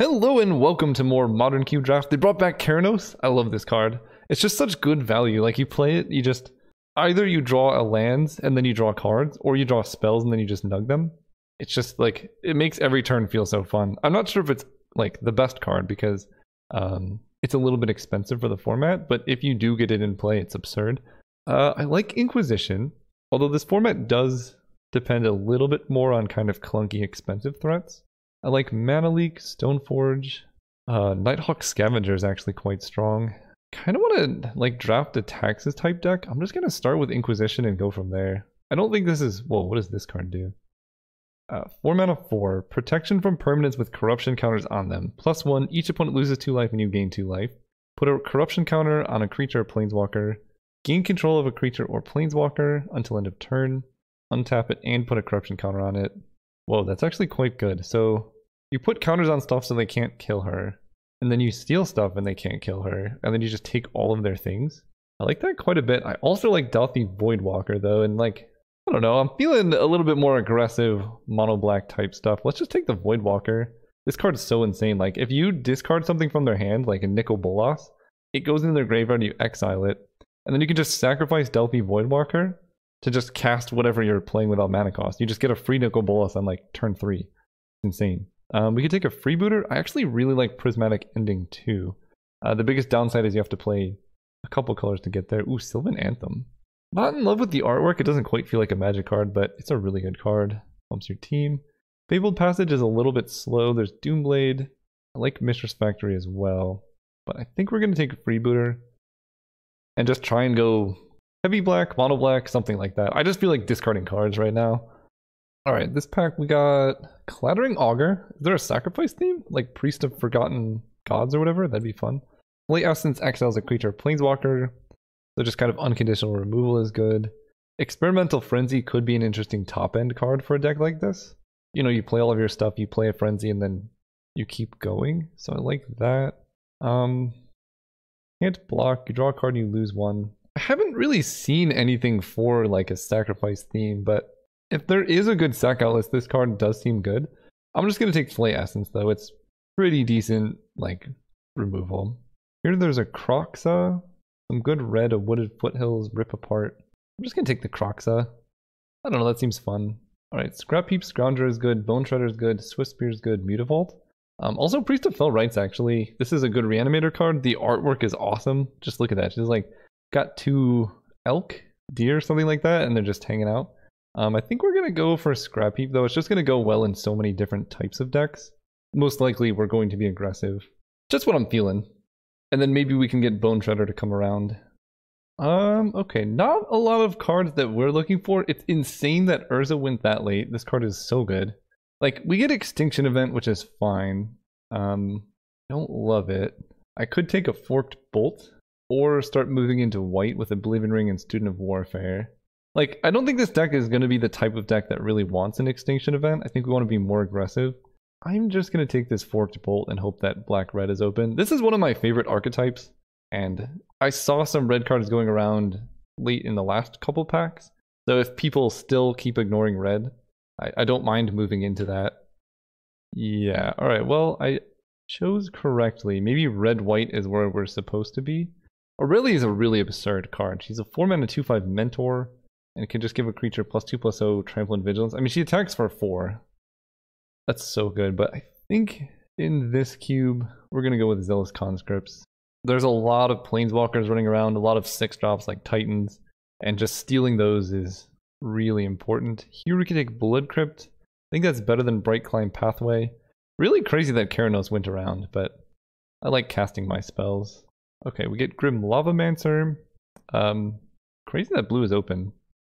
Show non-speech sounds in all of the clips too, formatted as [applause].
Hello and welcome to more Modern Cube Draft. They brought back Keranos. I love this card. It's just such good value. Like you play it, you just either you draw a lands and then you draw cards, or you draw spells and then you just nug them. It's just like it makes every turn feel so fun. I'm not sure if it's like the best card because um, it's a little bit expensive for the format, but if you do get it in play, it's absurd. Uh, I like Inquisition, although this format does depend a little bit more on kind of clunky, expensive threats. I like Mana Leak, Stoneforge. Uh, Nighthawk Scavenger is actually quite strong. Kind of want to like draft a Taxes type deck. I'm just going to start with Inquisition and go from there. I don't think this is... Whoa, what does this card do? Uh, 4 mana 4. Protection from permanents with corruption counters on them. Plus 1. Each opponent loses 2 life and you gain 2 life. Put a corruption counter on a creature or planeswalker. Gain control of a creature or planeswalker until end of turn. Untap it and put a corruption counter on it. Whoa, that's actually quite good. So you put counters on stuff so they can't kill her. And then you steal stuff and they can't kill her. And then you just take all of their things. I like that quite a bit. I also like Dauthi Voidwalker though. And like, I don't know, I'm feeling a little bit more aggressive mono black type stuff. Let's just take the Voidwalker. This card is so insane. Like if you discard something from their hand, like a Nicol Bolas, it goes into their graveyard, you exile it. And then you can just sacrifice Dauthi Voidwalker to just cast whatever you're playing without mana cost. You just get a free Nicol Bolas on like turn three. insane. Um, we could take a freebooter. I actually really like Prismatic Ending too. Uh, the biggest downside is you have to play a couple colors to get there. Ooh, Sylvan Anthem. Not in love with the artwork. It doesn't quite feel like a magic card, but it's a really good card. Helps your team. Fabled Passage is a little bit slow. There's Doomblade. I like Mishra's Factory as well. But I think we're going to take a freebooter and just try and go heavy black, mono black, something like that. I just feel like discarding cards right now. All right, this pack we got Clattering Augur. Is there a sacrifice theme? Like Priest of Forgotten Gods or whatever? That'd be fun. Flay Essence exiles a creature Planeswalker. So just kind of unconditional removal is good. Experimental Frenzy could be an interesting top end card for a deck like this. You know, you play all of your stuff, you play a Frenzy, and then you keep going. So I like that. Um, can't block, you draw a card and you lose one. I haven't really seen anything for like a sacrifice theme, but if there is a good sack out list, this card does seem good. I'm just going to take Flay Essence, though. It's pretty decent, like, removal. Here there's a Kroxa, some good red, a Wooded Foothills, Rip Apart. I'm just going to take the Kroxa. I don't know, that seems fun. Alright, Scrap Heap Scrounger is good, Bone Shredder is good, Swift Spear is good, Mutavault. Um, also, Priest of Fell Rites, actually. This is a good Reanimator card. The artwork is awesome. Just look at that. She's like, got two elk, deer, something like that, and they're just hanging out. Um, I think we're going to go for Scrap Heap, though. It's just going to go well in so many different types of decks. Most likely, we're going to be aggressive. Just what I'm feeling. And then maybe we can get Bone Shredder to come around. Um, okay, not a lot of cards that we're looking for. It's insane that Urza went that late. This card is so good. Like, we get Extinction Event, which is fine. Um, don't love it. I could take a Forked Bolt, or start moving into white with Oblivion Ring and Student of Warfare. Like, I don't think this deck is going to be the type of deck that really wants an extinction event. I think we want to be more aggressive. I'm just going to take this Forked Bolt and hope that black-red is open. This is one of my favorite archetypes, and I saw some red cards going around late in the last couple packs. So if people still keep ignoring red, I, I don't mind moving into that. Yeah, alright, well, I chose correctly. Maybe red-white is where we're supposed to be. Aurelia is a really absurd card. She's a 4 mana 2 5 mentor and can just give a creature plus 2 plus 0 trample and vigilance. I mean, she attacks for 4. That's so good, but I think in this cube, we're going to go with Zealous Conscripts. There's a lot of Planeswalkers running around, a lot of 6 drops like Titans, and just stealing those is really important. Here we can take Blood Crypt. I think that's better than Brightclimb Pathway. Really crazy that Keranos went around, but I like casting my spells. Okay, we get Grim Lavamancer. Um, crazy that blue is open.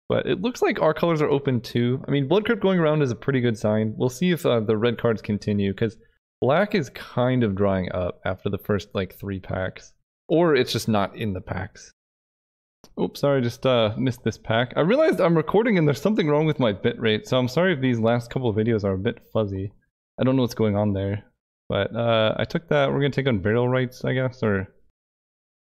But it looks like our colors are open too. I mean, Blood Crypt going around is a pretty good sign. We'll see if uh, the red cards continue, because black is kind of drying up after the first, like, three packs. Or it's just not in the packs. Oops, sorry, just uh, missed this pack. I realized I'm recording and there's something wrong with my bitrate, so I'm sorry if these last couple of videos are a bit fuzzy. I don't know what's going on there. But uh, I took that. We're going to take on Burial Rites, I guess, or...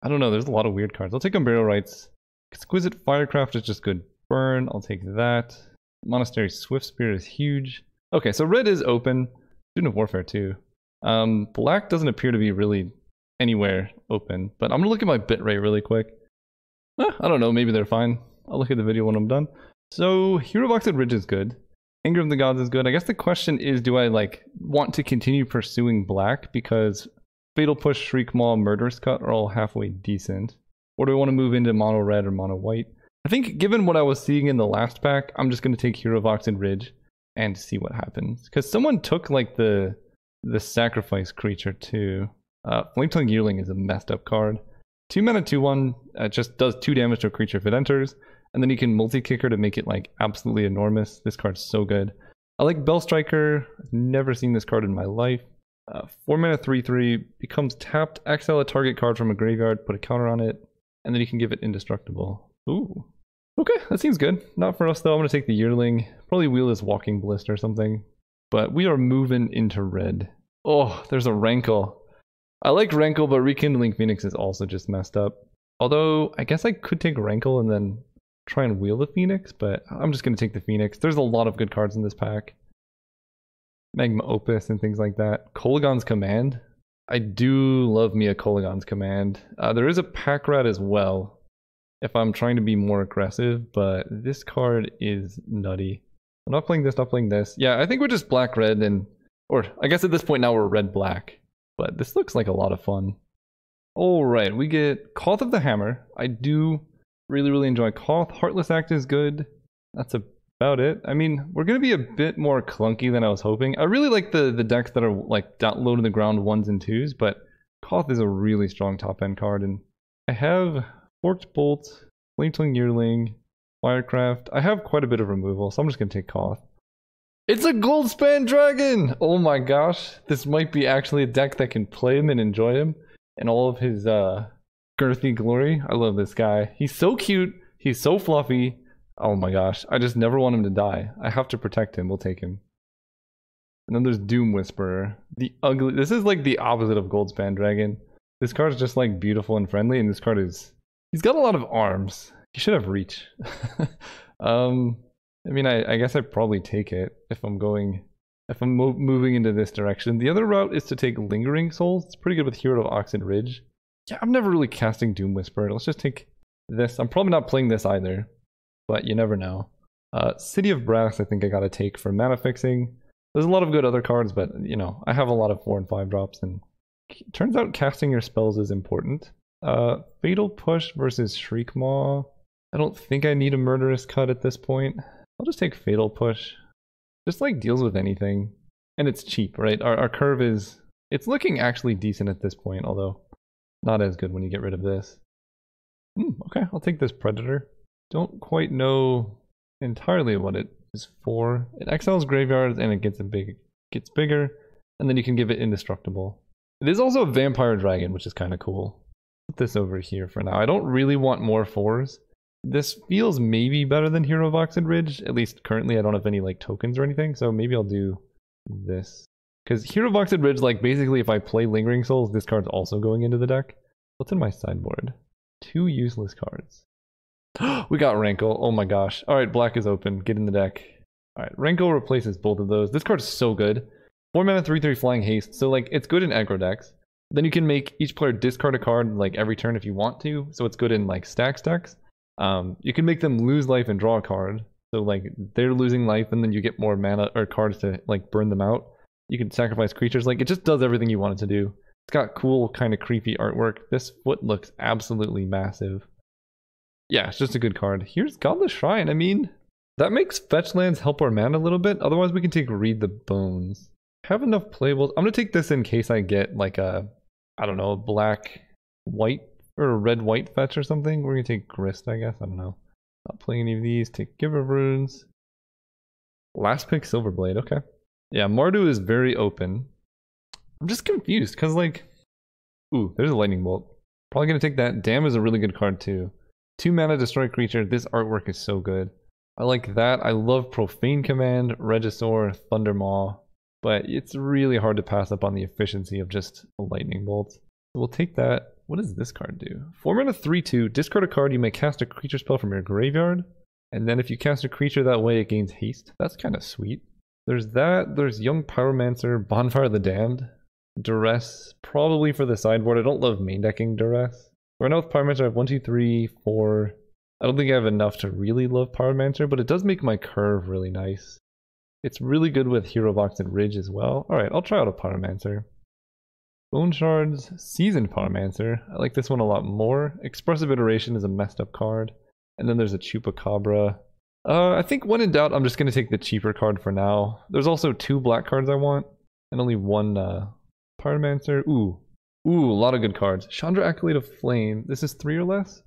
I don't know, there's a lot of weird cards. I'll take on Burial Rites. Exquisite Firecraft is just good burn. I'll take that. Monastery Swift Spear is huge. Okay, so red is open. Student of Warfare too. Um, black doesn't appear to be really anywhere open, but I'm gonna look at my bitrate really quick. Eh, I don't know, maybe they're fine. I'll look at the video when I'm done. So Hero of Oxid Ridge is good. Anger of the Gods is good. I guess the question is, do I like want to continue pursuing black because Fatal Push, Shriek Maw, Murderous Cut are all halfway decent, or do I want to move into mono red or mono white? I think given what I was seeing in the last pack, I'm just going to take Hero of Oxid Ridge and see what happens. Because someone took like the the sacrifice creature too. Uh, Flametongue Yearling is a messed up card. Two mana, two one. Uh, just does two damage to a creature if it enters, and then you can multi-kicker to make it like absolutely enormous. This card's so good. I like Bell Striker. I've never seen this card in my life. Uh, four mana, three three becomes tapped. Exile a target card from a graveyard, put a counter on it, and then you can give it indestructible. Ooh. Okay, that seems good. Not for us though. I'm gonna take the yearling. Probably wheel this Walking Ballista or something. But we are moving into red. Oh, there's a rankle. I like rankle, but rekindling phoenix is also just messed up. Although I guess I could take rankle and then try and wheel the phoenix, but I'm just gonna take the phoenix. There's a lot of good cards in this pack. Magma Opus and things like that. Kolaghan's Command. I do love me a Kolaghan's Command. Uh, there is a pack rat as well, if I'm trying to be more aggressive, but this card is nutty. I'm not playing this, not playing this. Yeah, I think we're just black-red and... Or, I guess at this point now we're red-black. But this looks like a lot of fun. Alright, we get Koth of the Hammer. I do really, really enjoy Koth. Heartless Act is good. That's about it. I mean, we're going to be a bit more clunky than I was hoping. I really like the, the decks that are like low to the ground ones and twos, but Koth is a really strong top-end card. And I have Forked Bolt, Flametongue Yearling, Firecraft. I have quite a bit of removal, so I'm just going to take Koth. It's a Goldspan Dragon! Oh my gosh, this might be actually a deck that can play him and enjoy him and all of his uh, girthy glory. I love this guy. He's so cute. He's so fluffy. Oh my gosh, I just never want him to die. I have to protect him. We'll take him. And then there's Doom Whisperer. The ugly. This is like the opposite of Goldspan Dragon. This card is just like beautiful and friendly, and this card is He's got a lot of arms. He should have reach. [laughs] um, I mean, I, I, guess I probably take it if I'm going, if I'm mo moving into this direction. The other route is to take Lingering Souls. It's pretty good with Hero of Oxid Ridge. Yeah, I'm never really casting Doom Whisperer. Let's just take this. I'm probably not playing this either, but you never know. Uh, City of Brass, I think I gotta take for mana fixing. There's a lot of good other cards, but you know, I have a lot of four and five drops, and turns out casting your spells is important. Uh, Fatal Push versus Shriek Maw. I don't think I need a Murderous Cut at this point. I'll just take Fatal Push. Just like deals with anything. And it's cheap, right? Our, our curve is... It's looking actually decent at this point, although not as good when you get rid of this. Hmm, okay, I'll take this Predator. Don't quite know entirely what it is for. It exiles graveyards and it gets a big gets bigger, and then you can give it indestructible. It is also a vampire dragon, which is kind of cool put this over here for now. I don't really want more fours. This feels maybe better than Hero of Oxid Ridge. At least currently I don't have any like tokens or anything. So maybe I'll do this. Because Hero of Oxid Ridge, like basically if I play Lingering Souls, this card's also going into the deck. What's in my sideboard? Two useless cards. [gasps] we got Rankle. Oh my gosh. Alright, black is open. Get in the deck. Alright, Rankle replaces both of those. This card is so good. 4 mana 3 3 flying haste. So like it's good in aggro decks. Then you can make each player discard a card like every turn if you want to. So it's good in like stack stacks decks. Um, you can make them lose life and draw a card. So like they're losing life and then you get more mana or cards to like burn them out. You can sacrifice creatures. Like it just does everything you want it to do. It's got cool kind of creepy artwork. This foot looks absolutely massive. Yeah, it's just a good card. Here's Godless Shrine. I mean, that makes fetch lands help our mana a little bit. Otherwise we can take Read the Bones. Have enough playables. I'm gonna take this in case I get like a I don't know, black, white, or red, white fetch or something. We're gonna take Grist, I guess. I don't know. Not playing any of these. Take Giver Runes. Last pick Silverblade. Okay. Yeah, Mardu is very open. I'm just confused because like, ooh, there's a lightning bolt. Probably gonna take that. Damn is a really good card too. Two mana destroy creature. This artwork is so good. I like that. I love Profane Command, Regisaur, Thundermaw. But it's really hard to pass up on the efficiency of just a lightning bolt. So we'll take that. What does this card do? 4 mana 3 2. Discard a card. You may cast a creature spell from your graveyard. And then if you cast a creature that way, it gains haste. That's kind of sweet. There's that. There's Young Pyromancer, Bonfire the Damned. Duress, probably for the sideboard. I don't love main decking Duress. Right now with Pyromancer, I have one, two, three, four. I don't think I have enough to really love Pyromancer, but it does make my curve really nice. It's really good with Hero of Oxid Ridge as well. Alright, I'll try out a Pyromancer. Bone Shards, Seasoned Pyromancer. I like this one a lot more. Expressive Iteration is a messed up card. And then there's a Chupacabra. Uh, I think when in doubt, I'm just going to take the cheaper card for now. There's also two black cards I want, and only one uh, Pyromancer. Ooh. Ooh, a lot of good cards. Chandra Acolyte of Flame. This is three or less?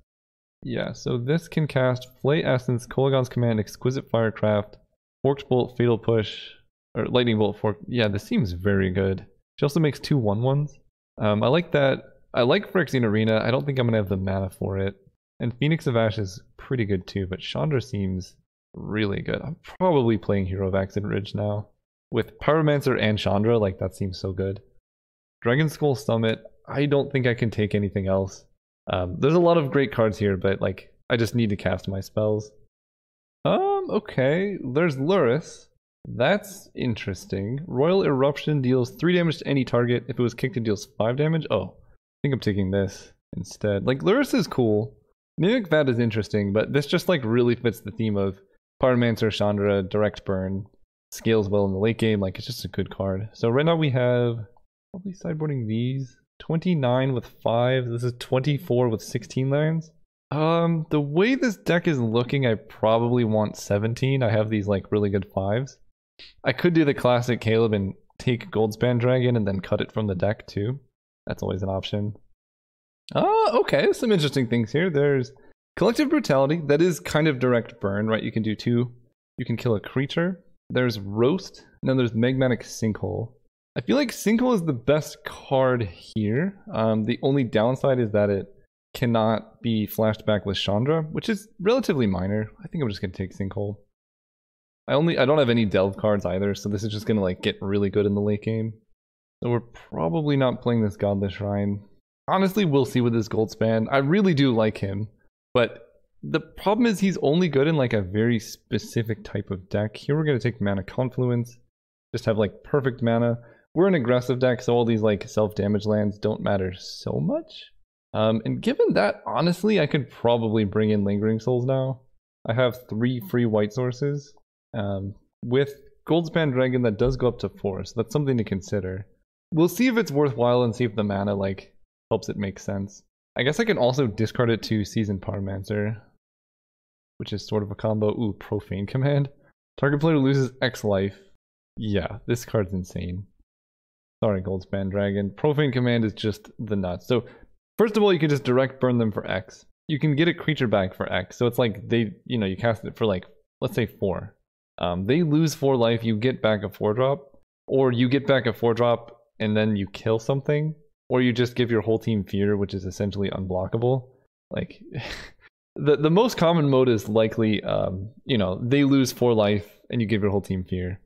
Yeah, so this can cast Flay Essence, Kolaghan's Command, Exquisite Firecraft, Forked Bolt, Fatal Push, or Lightning Bolt, Fork. Yeah, this seems very good. She also makes two 1-1s. Um, I like that. I like Phyrexian Arena. I don't think I'm going to have the mana for it. And Phoenix of Ash is pretty good too, but Chandra seems really good. I'm probably playing Hero of Oxid Ridge now. With Pyromancer and Chandra, like that seems so good. Dragonskull Summit, I don't think I can take anything else. Um, there's a lot of great cards here, but like I just need to cast my spells. Um, okay. There's Lurrus. That's interesting. Roil Eruption deals 3 damage to any target. If it was kicked, it deals 5 damage. Oh, I think I'm taking this instead. Like, Lurrus is cool. Mimic Vat is interesting, but this just like really fits the theme of Pyromancer, Chandra, Direct Burn. Scales well in the late game. Like, it's just a good card. So right now we have probably sideboarding these. 29 with 5. This is 24 with 16 lands. Um, the way this deck is looking, I probably want 17. I have these like really good 5s. I could do the classic Caleb and take Goldspan Dragon and then cut it from the deck too. That's always an option. Oh, okay. Some interesting things here. There's Collective Brutality. That is kind of direct burn, right? You can do two. You can kill a creature. There's Roast. And then there's Magmatic Sinkhole. I feel like Sinkhole is the best card here. Um, the only downside is that it cannot be flashed back with Chandra, which is relatively minor. I think I'm just going to take Sinkhole. I only I don't have any delve cards either, so this is just gonna like get really good in the late game. So we're probably not playing this Godless Shrine. Honestly, we'll see with this Goldspan. I really do like him, but the problem is he's only good in like a very specific type of deck. Here we're gonna take Mana Confluence, just have like perfect mana. We're an aggressive deck, so all these like self-damage lands don't matter so much. Um, and given that, honestly, I could probably bring in Lingering Souls now. I have three free white sources. Um, with Goldspan Dragon, that does go up to 4, so that's something to consider. We'll see if it's worthwhile and see if the mana, like, helps it make sense. I guess I can also discard it to Season Pyromancer, which is sort of a combo. Ooh, Profane Command. Target player loses X life. Yeah, this card's insane. Sorry, Goldspan Dragon. Profane Command is just the nuts. So, first of all, you can just direct burn them for X. You can get a creature back for X. So it's like they, you know, you cast it for like, let's say 4. Um, they lose four life, you get back a four drop, or you get back a four drop and then you kill something, or you just give your whole team fear, which is essentially unblockable. Like [laughs] the the most common mode is likely, um, you know, they lose four life and you give your whole team fear.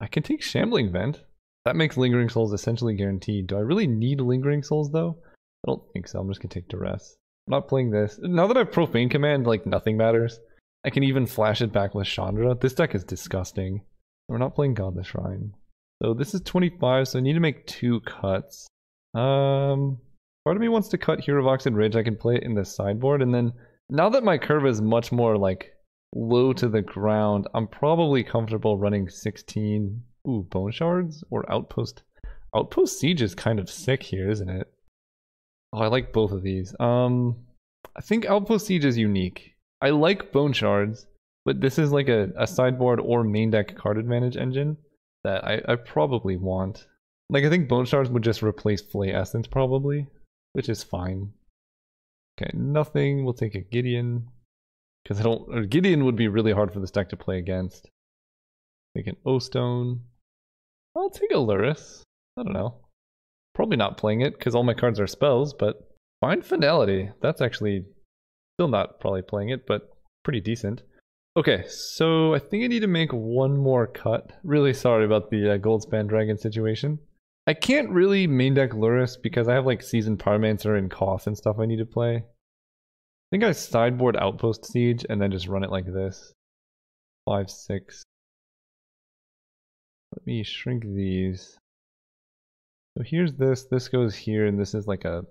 I can take Shambling Vent. That makes Lingering Souls essentially guaranteed. Do I really need Lingering Souls though? I don't think so. I'm just gonna take Duress. I'm not playing this. Now that I have Profane Command, like nothing matters. I can even flash it back with Chandra. This deck is disgusting. We're not playing Godless Shrine. So this is 25, so I need to make two cuts. Um, part of me wants to cut Hero of Oxid Ridge. I can play it in the sideboard. And then now that my curve is much more like low to the ground, I'm probably comfortable running 16. Ooh, Bone Shards or Outpost. Outpost Siege is kind of sick here, isn't it? Oh, I like both of these. Um, I think Outpost Siege is unique. I like Bone Shards, but this is like a, a sideboard or main deck card advantage engine that I, I probably want. Like I think Bone Shards would just replace Flay Essence probably, which is fine. Okay, nothing. We'll take a Gideon. Because I don't Gideon would be really hard for this deck to play against. Take an O Stone. I'll take a Lurrus. I don't know. Probably not playing it because all my cards are spells, but Find Finality. That's actually Still not probably playing it, but pretty decent. Okay, so I think I need to make one more cut. Really sorry about the uh, Goldspan Dragon situation. I can't really main deck Lurrus because I have like Seasoned Pyromancer and Koth and stuff I need to play. I think I sideboard Outpost Siege and then just run it like this. 5, 6. Let me shrink these. So here's this, this goes here, and this is like a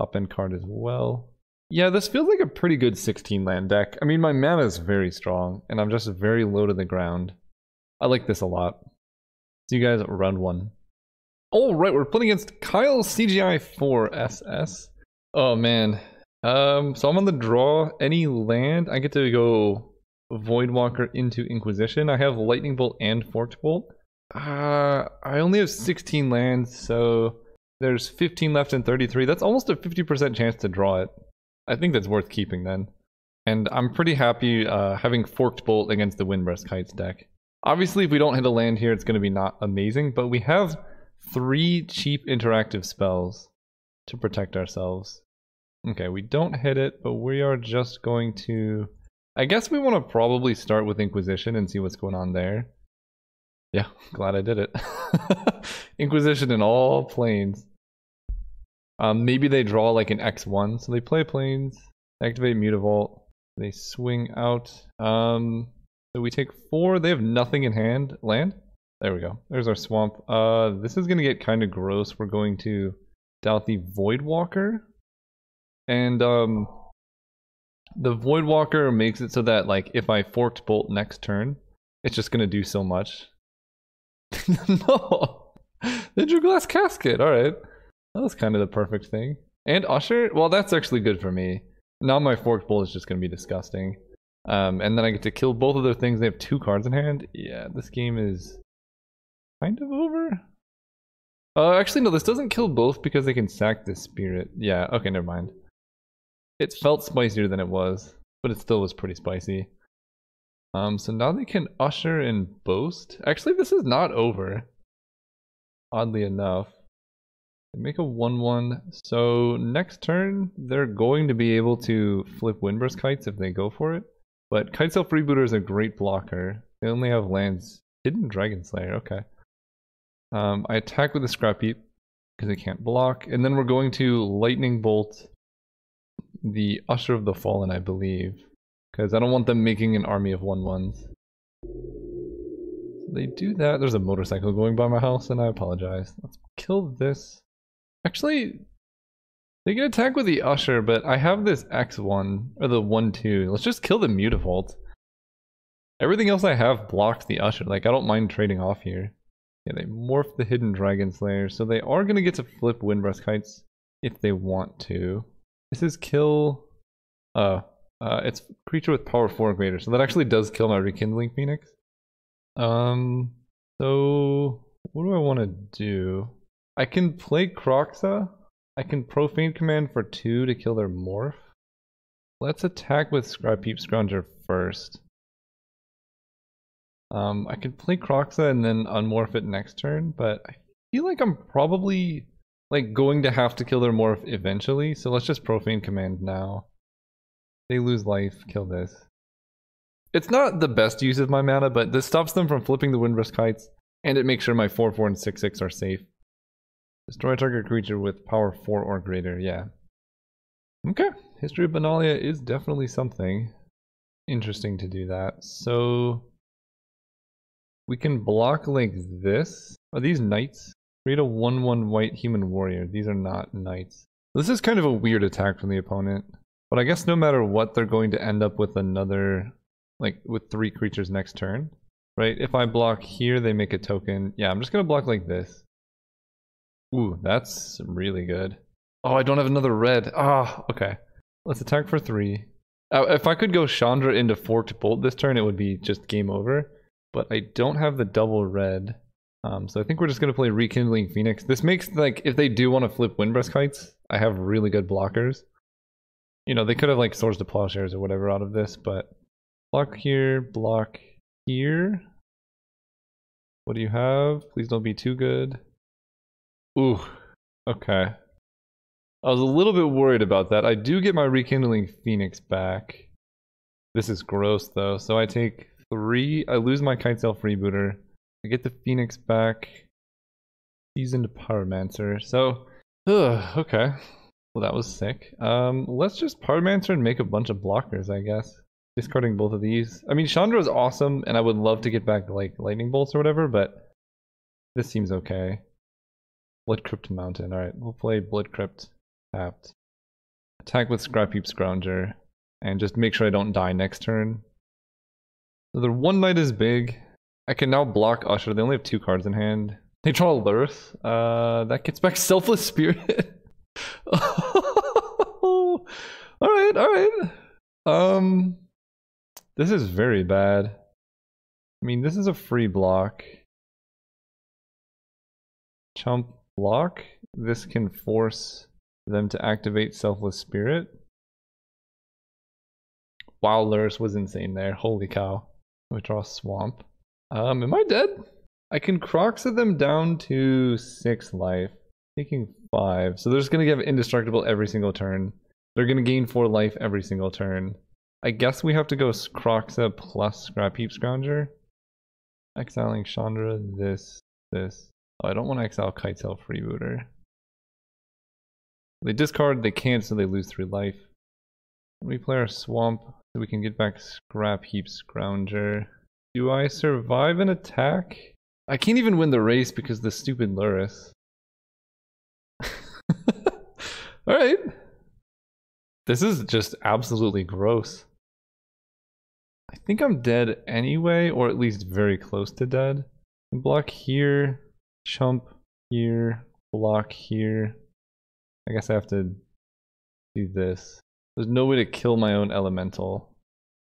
top end card as well. Yeah, this feels like a pretty good 16 land deck. I mean, my mana is very strong, and I'm just very low to the ground. I like this a lot. So you guys at round one. All right, we're playing against Kyle CGI 4SS. Oh man. Um, so I'm on the draw. Any land, I get to go Voidwalker into Inquisition. I have Lightning Bolt and Forked Bolt. Uh, I only have 16 lands, so there's 15 left in 33. That's almost a 50% chance to draw it. I think that's worth keeping then. And I'm pretty happy uh, having Forked Bolt against the Windbreast Kites deck. Obviously, if we don't hit a land here, it's going to be not amazing, but we have three cheap interactive spells to protect ourselves. Okay, we don't hit it, but we are just going to... I guess we want to probably start with Inquisition and see what's going on there. Yeah, glad I did it. [laughs] Inquisition in all planes. Um, maybe they draw like an X1, so they play planes, activate Mutavault, they swing out. Um, so we take four, they have nothing in hand. Land? There we go. There's our swamp. Uh, this is going to get kind of gross. We're going to Dauthi Voidwalker. And um, the Voidwalker makes it so that like if I forked bolt next turn, it's just to do so much. [laughs] no! Drew glass casket, alright. That was kind of the perfect thing. And Usher? Well, that's actually good for me. Now my forked bolt is just to be disgusting. Um, and then I get to kill both of their things. They have two cards in hand. Yeah, this game is kind of over. Uh, actually, no, this doesn't kill both because they can sack the spirit. Yeah, okay, never mind. It felt spicier than it was, but it still was pretty spicy. Um, so now they can usher and boast. Actually, this is not over. Oddly enough. They make a 1-1. So next turn, they're going to be able to flip Windburst Kites if they go for it. But Kitesail Freebooter is a great blocker. They only have lands. Hidden Dragon Slayer, okay. Um, I attack with the Scrap Heap because they can't block. And then we're going to Lightning Bolt the Usher of the Fallen, I believe. Because I don't want them making an army of 1-1s. So they do that. There's a motorcycle going by my house, and I apologize. Let's kill this. Actually, they can attack with the Usher, but I have this X1, or the 1-2. Let's just kill the Mutavault. Everything else I have blocks the Usher. Like, I don't mind trading off here. Yeah, they morph the Hidden Dragon Slayer, so they are going to get to flip Windbreast Kites if they want to. This is kill... Uh, uh, it's creature with power 4 or greater, so that actually does kill my Rekindling Phoenix. Um, so... What do I want to do? I can play Kroxa. I can Profane Command for 2 to kill their Morph. Let's attack with Scrapheap Scrounger first. Um, I could play Kroxa and then unmorph it next turn, but I feel like I'm probably like going to have to kill their morph eventually, so let's just profane command now. They lose life, kill this. It's not the best use of my mana, but this stops them from flipping the Windbreast Kites, and it makes sure my 4, 4, and 6, 6 are safe. Destroy target creature with power 4 or greater, yeah. Okay, History of Benalia is definitely something interesting to do that. So we can block like this. Are these knights? Create a 1-1 white human warrior. These are not knights. This is kind of a weird attack from the opponent. But I guess no matter what, they're going to end up with another, like, with three creatures next turn. Right? If I block here, they make a token. Yeah, I'm just going to block like this. Ooh, that's really good. Oh, I don't have another red. Ah, okay. Let's attack for three. Uh, if I could go Chandra into Forked Bolt this turn, it would be just game over. But I don't have the double red. Um, so I think we're just going to play Rekindling Phoenix. This makes, like, if they do want to flip Windbreast Kites, I have really good blockers. You know, they could have, like, Swords to Plowshares or whatever out of this, but block here, block here. What do you have? Please don't be too good. Ooh, okay. I was a little bit worried about that. I do get my Rekindling Phoenix back. This is gross, though. So I take three. I lose my Kitesail Freebooter. I get the Phoenix back. Seasoned Pyromancer. So, ugh, okay. Well, that was sick. Um, let's just Pyromancer and make a bunch of blockers, I guess. Discarding both of these. I mean, Chandra is awesome, and I would love to get back, like, Lightning Bolts or whatever, but this seems okay. Blood Crypt Mountain. Alright, we'll play Blood Crypt tapped. Attack with Scrap Heap Scrounger. And just make sure I don't die next turn. So their one night is big. I can now block Usher. They only have two cards in hand. They draw Lurrus. Uh, that gets back [laughs] Selfless Spirit. [laughs] alright, alright. Um, this is very bad. I mean, this is a free block. Chump block. This can force them to activate Selfless Spirit. Wow, Lurrus was insane there. Holy cow. We draw Swamp. Um, am I dead? I can Kroxa them down to 6 life. Taking 5. So they're just going to get indestructible every single turn. They're going to gain 4 life every single turn. I guess we have to go Kroxa plus Scrap Heap Scrounger. Exiling Chandra, this, this. Oh, I don't want to exile Kitesail Freebooter. They discard, they can't, so they lose 3 life. We play our Swamp so we can get back Scrap Heap Scrounger. Do I survive an attack? I can't even win the race because the stupid Lurrus. [laughs] Alright. This is just absolutely gross. I think I'm dead anyway, or at least very close to dead. Block here, chump here, block here. I guess I have to do this. There's no way to kill my own elemental.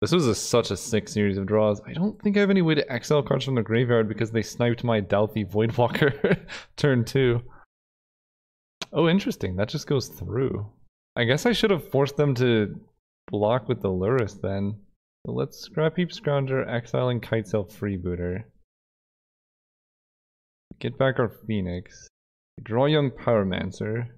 This was a, such a sick series of draws. I don't think I have any way to exile cards from the graveyard because they sniped my Dauthi Voidwalker [laughs] turn 2. Oh, interesting. That just goes through. I guess I should have forced them to block with the Lurrus then. So let's Scrap Heap Scrounger, Exiling Kitesail Freebooter. Get back our Phoenix. Draw Young Pyromancer.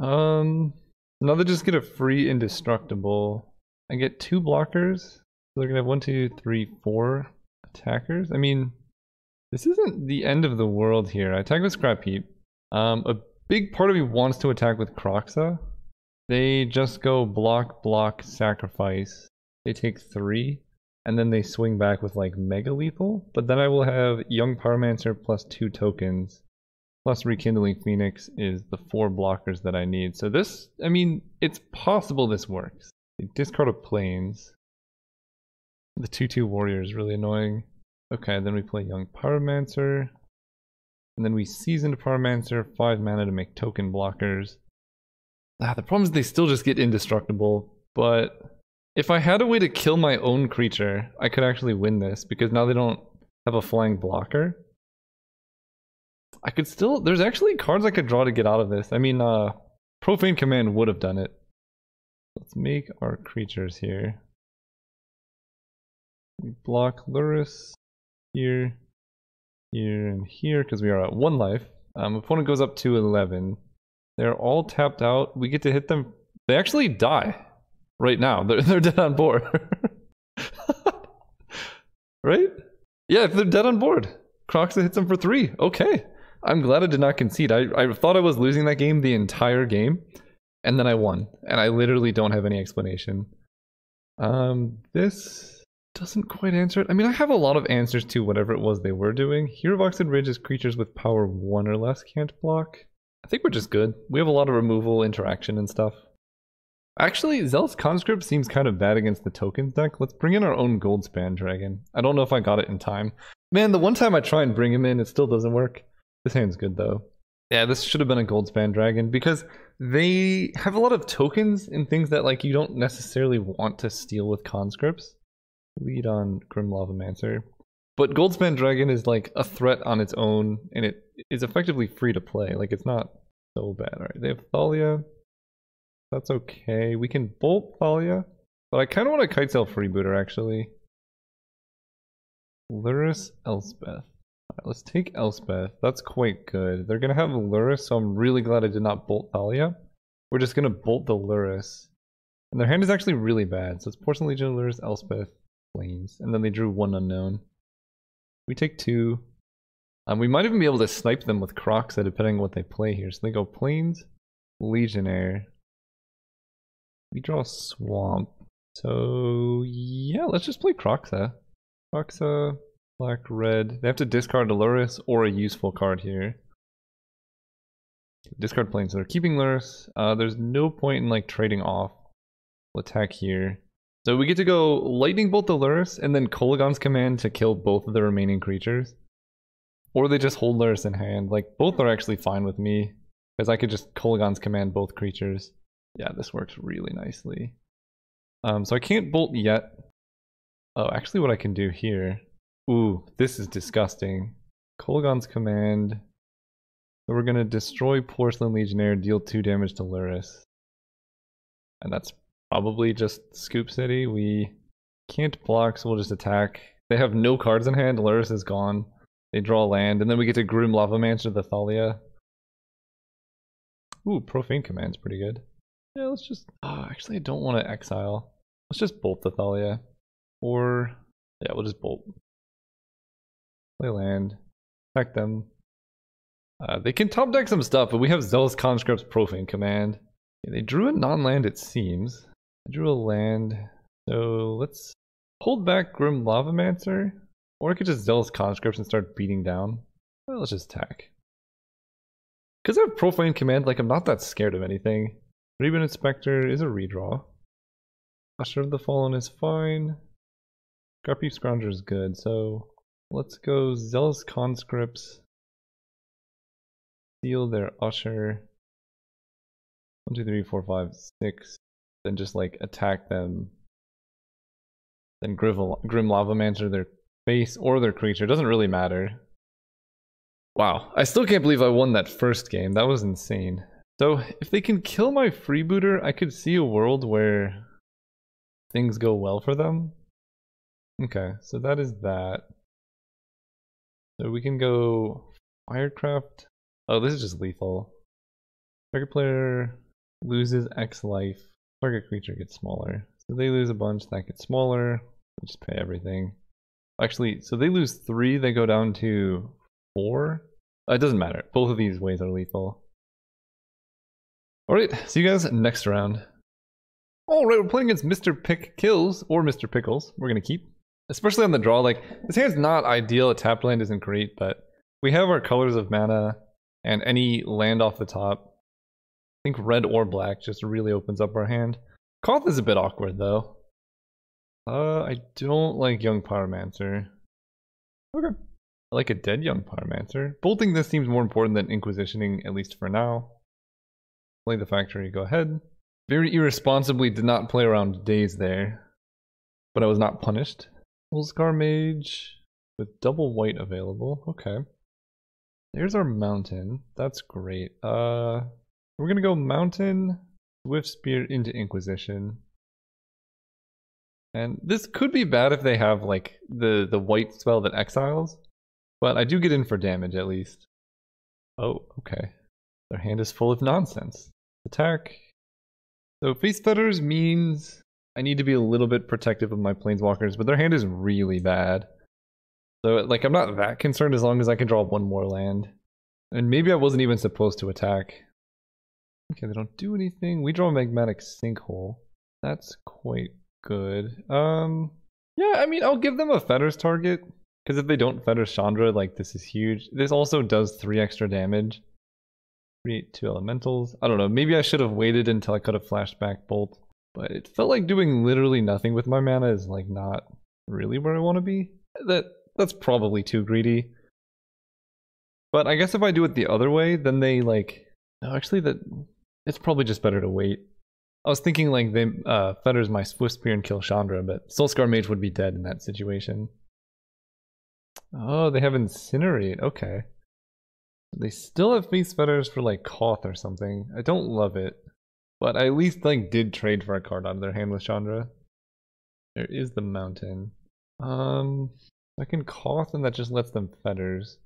Um, now they just get a free Indestructible. I get two blockers. So they're gonna have one, two, three, four attackers. I mean, this isn't the end of the world here. I attack with Scrap Heap. Um, a big part of me wants to attack with Kroxa. They just go block, block, sacrifice. They take three, and then they swing back with like Mega Lethal. But then I will have Young Pyromancer plus two tokens plus Rekindling Phoenix is the four blockers that I need. So this, I mean, it's possible this works. Discard of Plains. The 2-2 Warrior is really annoying. Okay, then we play Young Pyromancer. And then we Seasoned Pyromancer, 5 mana to make token blockers. Ah, the problem is they still just get indestructible, but if I had a way to kill my own creature, I could actually win this, because now they don't have a flying blocker. I could still... There's actually cards I could draw to get out of this. I mean, uh, Profane Command would have done it. Let's make our creatures here. We block Lurrus here, here, and here, because we are at one life. Um, opponent goes up to 11. They're all tapped out. We get to hit them. They actually die right now. [laughs] They're, they're dead on board. [laughs] right? Yeah, if they're dead on board. Kroxa hits them for three. Okay. I'm glad I did not concede. I, I thought I was losing that game the entire game, and then I won. And I literally don't have any explanation. Um, this doesn't quite answer it. I mean, I have a lot of answers to whatever it was they were doing. Hero of Oxid Ridge creatures with power 1 or less can't block. I think we're just good. We have a lot of removal, interaction, and stuff. Actually, Zealous Conscript seems kind of bad against the tokens deck. Let's bring in our own Goldspan Dragon. I don't know if I got it in time. Man, the one time I try and bring him in, it still doesn't work. This hand's good though. Yeah, this should have been a Goldspan Dragon because they have a lot of tokens and things that like you don't necessarily want to steal with conscripts. Lead on Grim Lavamancer. But Goldspan Dragon is like a threat on its own and it is effectively free to play. Like it's not so bad. Alright, they have Thalia. That's okay. We can bolt Thalia. But I kind of want a kite Kitesail Freebooter actually. Lurrus Elspeth. Right, let's take Elspeth. That's quite good. They're going to have Lurrus, so I'm really glad I did not bolt Thalia. We're just going to bolt the Lurrus. And their hand is actually really bad. So it's Porcelain Legion, Lurrus, Elspeth, Plains. And then they drew one unknown. We take two. Um, we might even be able to snipe them with Kroxa depending on what they play here. So they go Plains, Legionnaire. We draw Swamp. So yeah, let's just play Kroxa. Kroxa, Black, red. They have to discard a Lurrus or a useful card here. Discard planes, they're keeping Lurrus. Uh, there's no point in like trading off. We'll attack here. So we get to go Lightning Bolt the Lurrus and then Kolaghan's Command to kill both of the remaining creatures. Or they just hold Lurrus in hand. Like, both are actually fine with me. Because I could just Kolaghan's Command both creatures. Yeah, this works really nicely. Um, so I can't bolt yet. Oh, actually what I can do here... Ooh, this is disgusting. Kolaghan's Command. So we're going to destroy Porcelain Legionnaire, deal 2 damage to Lurrus. And that's probably just Scoop City. We can't block, so we'll just attack. They have no cards in hand. Lurrus is gone. They draw land, and then we get to groom Grim Lavamancer the Thalia. Ooh, Profane Command's pretty good. Yeah, let's just... Oh, actually, I don't want to exile. Let's just bolt the Thalia. Or... Yeah, we'll just bolt. Play land. Attack them. Uh, they can top deck some stuff, but we have Zealous Conscript's Profane Command. Yeah, they drew a non-land, it seems. I drew a land. So let's hold back Grim Lavamancer. Or I could just Zealous Conscripts and start beating down. Well, let's just attack. Because I have Profane Command, like I'm not that scared of anything. Thraben Inspector is a redraw. Usher of the Fallen is fine. Scarpy Scrounger is good, so let's go Zealous Conscripts. Steal their Usher. One, two, three, four, five, six. Then just like attack them. Then Grim Lavamancer their face or their creature. Doesn't really matter. Wow, I still can't believe I won that first game. That was insane. So, if they can kill my freebooter, I could see a world where things go well for them. Okay, so that is that. So we can go Firecraft. Oh, this is just lethal. Target player loses X life. Target creature gets smaller. So they lose a bunch, that gets smaller. We just pay everything. Actually, so they lose three, they go down to four. Uh, it doesn't matter. Both of these ways are lethal. Alright, see you guys next round. Alright, we're playing against Mr. Pick Kills, or Mr. Pickles. We're gonna keep. Especially on the draw, like, this hand's not ideal, a tap land isn't great, but we have our colors of mana, and any land off the top. I think red or black just really opens up our hand. Koth is a bit awkward, though. Uh, I don't like Young Pyromancer. Okay. I like a dead Young Pyromancer. Bolting this seems more important than Inquisitioning, at least for now. Play the factory, go ahead. Very irresponsibly did not play around days there. But I was not punished. Scar Mage with double white available. Okay. There's our mountain. That's great. Uh, we're gonna go mountain, Swift Spear into Inquisition. And this could be bad if they have like the, the white spell that exiles. But I do get in for damage at least. Oh, okay. Their hand is full of nonsense. Attack. So Faith's Fetters means I need to be a little bit protective of my planeswalkers, but their hand is really bad. So like I'm not that concerned as long as I can draw one more land. And maybe I wasn't even supposed to attack. Okay, they don't do anything. We draw a magmatic sinkhole. That's quite good. Um, yeah, I mean, I'll give them a Fetters target. Because if they don't Fetters Chandra, like, this is huge. This also does 3 extra damage. Create 2 elementals. I don't know, maybe I should have waited until I could have flashed back Bolt. But it felt like doing literally nothing with my mana is, like, not really where I want to be. That That's probably too greedy. But I guess if I do it the other way, then they, like... No, actually, that it's probably just better to wait. I was thinking like they uh, fetters my Swift Spear and kill Chandra, but Soulscar Mage would be dead in that situation. Oh, they have Incinerate. Okay. They still have Faith's Fetters for like Koth or something. I don't love it. But I at least like did trade for a card out of their hand with Chandra. There is the mountain. Um I can Koth and that just lets them fetters.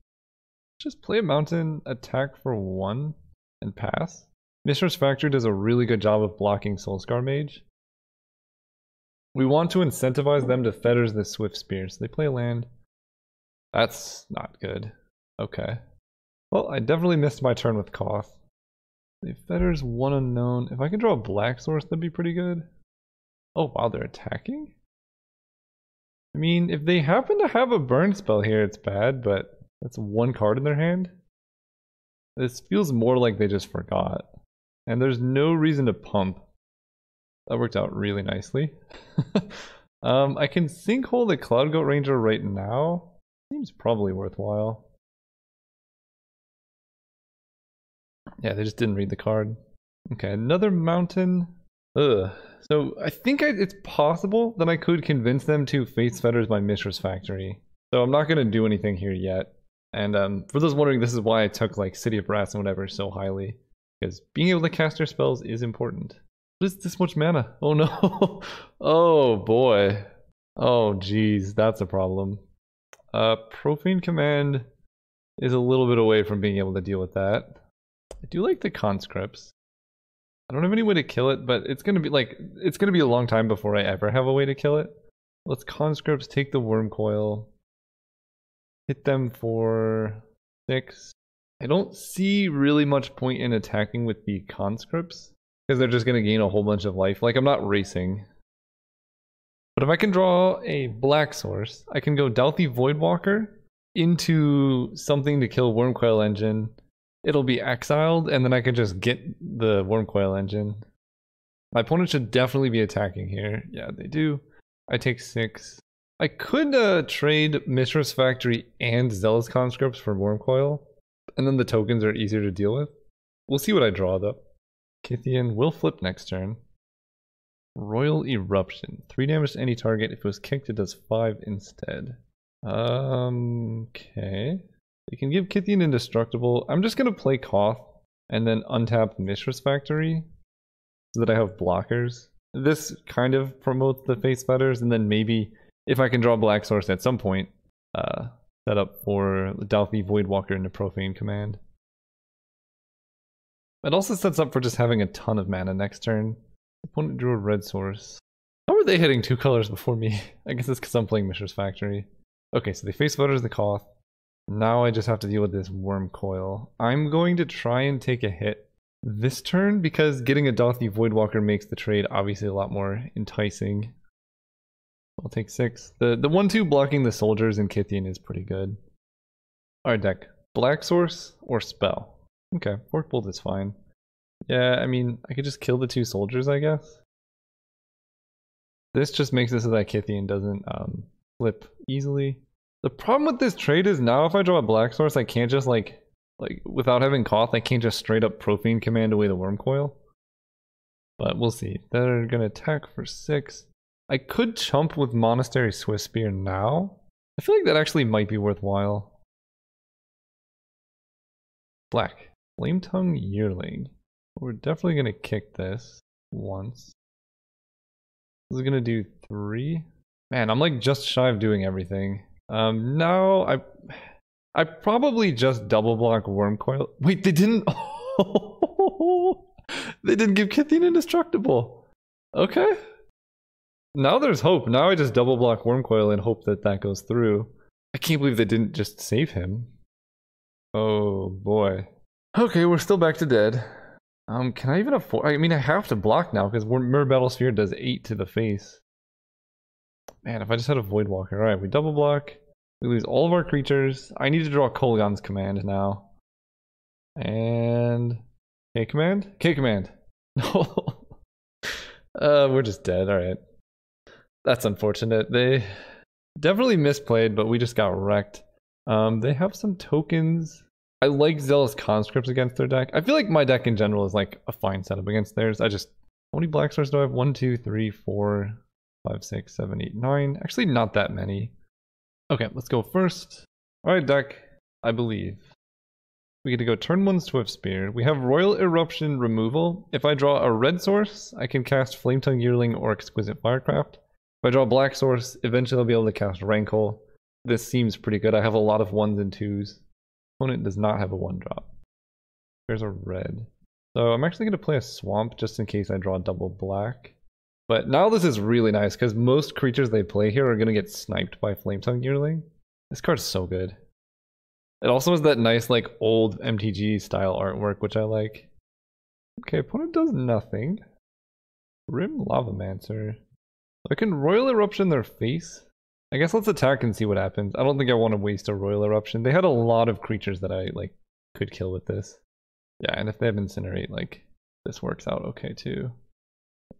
Just play a mountain, attack for one, and pass. Mishra's Factory does a really good job of blocking Soulscar Mage. We want to incentivize them to fetters the Swift Spear, so they play land. That's not good. Okay. Well, I definitely missed my turn with Koth. They fetters one unknown. If I could draw a black source, that'd be pretty good. Oh wow, they're attacking? I mean, if they happen to have a burn spell here, it's bad, but that's one card in their hand. This feels more like they just forgot. And there's no reason to pump. That worked out really nicely. [laughs] um, I can sinkhole the Cloudgoat Ranger right now. Seems probably worthwhile. Yeah, they just didn't read the card. Okay, another mountain. Ugh. So I think I, it's possible that I could convince them to Faith's Fetters my Mishra's Factory. So I'm not going to do anything here yet. And um, for those wondering, this is why I took like City of Brass and whatever so highly. Because being able to cast your spells is important. What is this much mana? Oh no. [laughs] oh boy. Oh geez, that's a problem. Uh, Profane Command is a little bit away from being able to deal with that. I do like the conscripts. I don't have any way to kill it, but it's gonna be like it's gonna be a long time before I ever have a way to kill it. Let's conscripts take the Wurmcoil. Hit them for six. I don't see really much point in attacking with the conscripts because they're just gonna gain a whole bunch of life. Like I'm not racing. But if I can draw a black source, I can go Dauthi Voidwalker into something to kill Wurmcoil Engine it'll be exiled, and then I can just get the Wurmcoil Engine. My opponent should definitely be attacking here. Yeah, they do. I take six. I could uh, trade Mishra's Factory and Zealous Conscripts for Wurmcoil, and then the tokens are easier to deal with. We'll see what I draw, though. Kytheon will flip next turn. Roil Eruption. 3 damage to any target. If it was kicked, it does 5 instead. Um, okay. You can give Kytheon Indestructible. I'm just going to play Koth and then untap Mishra's Factory so that I have blockers. This kind of promotes the Faith's Fetters, and then maybe if I can draw Black Source at some point, uh, set up for Dauthi Voidwalker into Profane Command. It also sets up for just having a ton of mana next turn. Opponent drew a red source. How are they hitting two colors before me? [laughs] I guess it's because I'm playing Mishra's Factory. Okay, so they Faith's Fetters the Koth. Now I just have to deal with this Wurmcoil. I'm going to try and take a hit this turn because getting a Dauthi Voidwalker makes the trade obviously a lot more enticing. I'll take six. The the one two blocking the soldiers in Kytheon is pretty good. Alright deck. Black source or spell. Okay, Fork Bolt is fine. Yeah, I mean I could just kill the two soldiers I guess. This just makes it so that Kytheon doesn't um, flip easily. The problem with this trade is now if I draw a black source, I can't just like, like without having Koth, I can't just straight up Profane command away the Wurmcoil. But we'll see. They're gonna attack for six. I could chump with Monastery Swiftspear now. I feel like that actually might be worthwhile. Black. Flametongue Yearling. We're definitely gonna kick this once. This is gonna do three. Man, I'm like just shy of doing everything. Um, no, I, I probably just double block Wurmcoil. Wait, they didn't. [laughs] they didn't give Kytheon indestructible. Okay. Now there's hope. Now I just double block Wurmcoil and hope that that goes through. I can't believe they didn't just save him. Oh boy. Okay, we're still back to dead. Um, can I even afford? I mean, I have to block now because Myr Battlesphere does eight to the face. Man, if I just had a Voidwalker. Alright, we double block. We lose all of our creatures. I need to draw Kolaghan's command now. And... K command? K command. No. [laughs] uh, we're just dead. Alright. That's unfortunate. They definitely misplayed, but we just got wrecked. Um, they have some tokens. I like Zealous Conscripts against their deck. I feel like my deck in general is like a fine setup against theirs. I just... How many black stars do I have? One, two, three, four, five, six, seven, eight, nine. Actually, not that many. Okay, let's go first. Alright, deck. I believe. We get to go turn one Swiftspear. We have Roil Eruption removal. If I draw a red source, I can cast Flametongue Yearling or Exquisite Firecraft. If I draw a black source, eventually I'll be able to cast Rankle. This seems pretty good. I have a lot of ones and twos. Opponent does not have a one drop. There's a red. So I'm actually going to play a swamp just in case I draw double black. But now this is really nice because most creatures they play here are going to get sniped by Flametongue Yearling. This card's so good. It also has that nice like old MTG style artwork which I like. Okay, opponent does nothing. Grim Lavamancer. I can Roil Eruption their face. I guess let's attack and see what happens. I don't think I want to waste a Roil Eruption. They had a lot of creatures that I like could kill with this. Yeah, and if they have Incinerate, like, this works out okay too.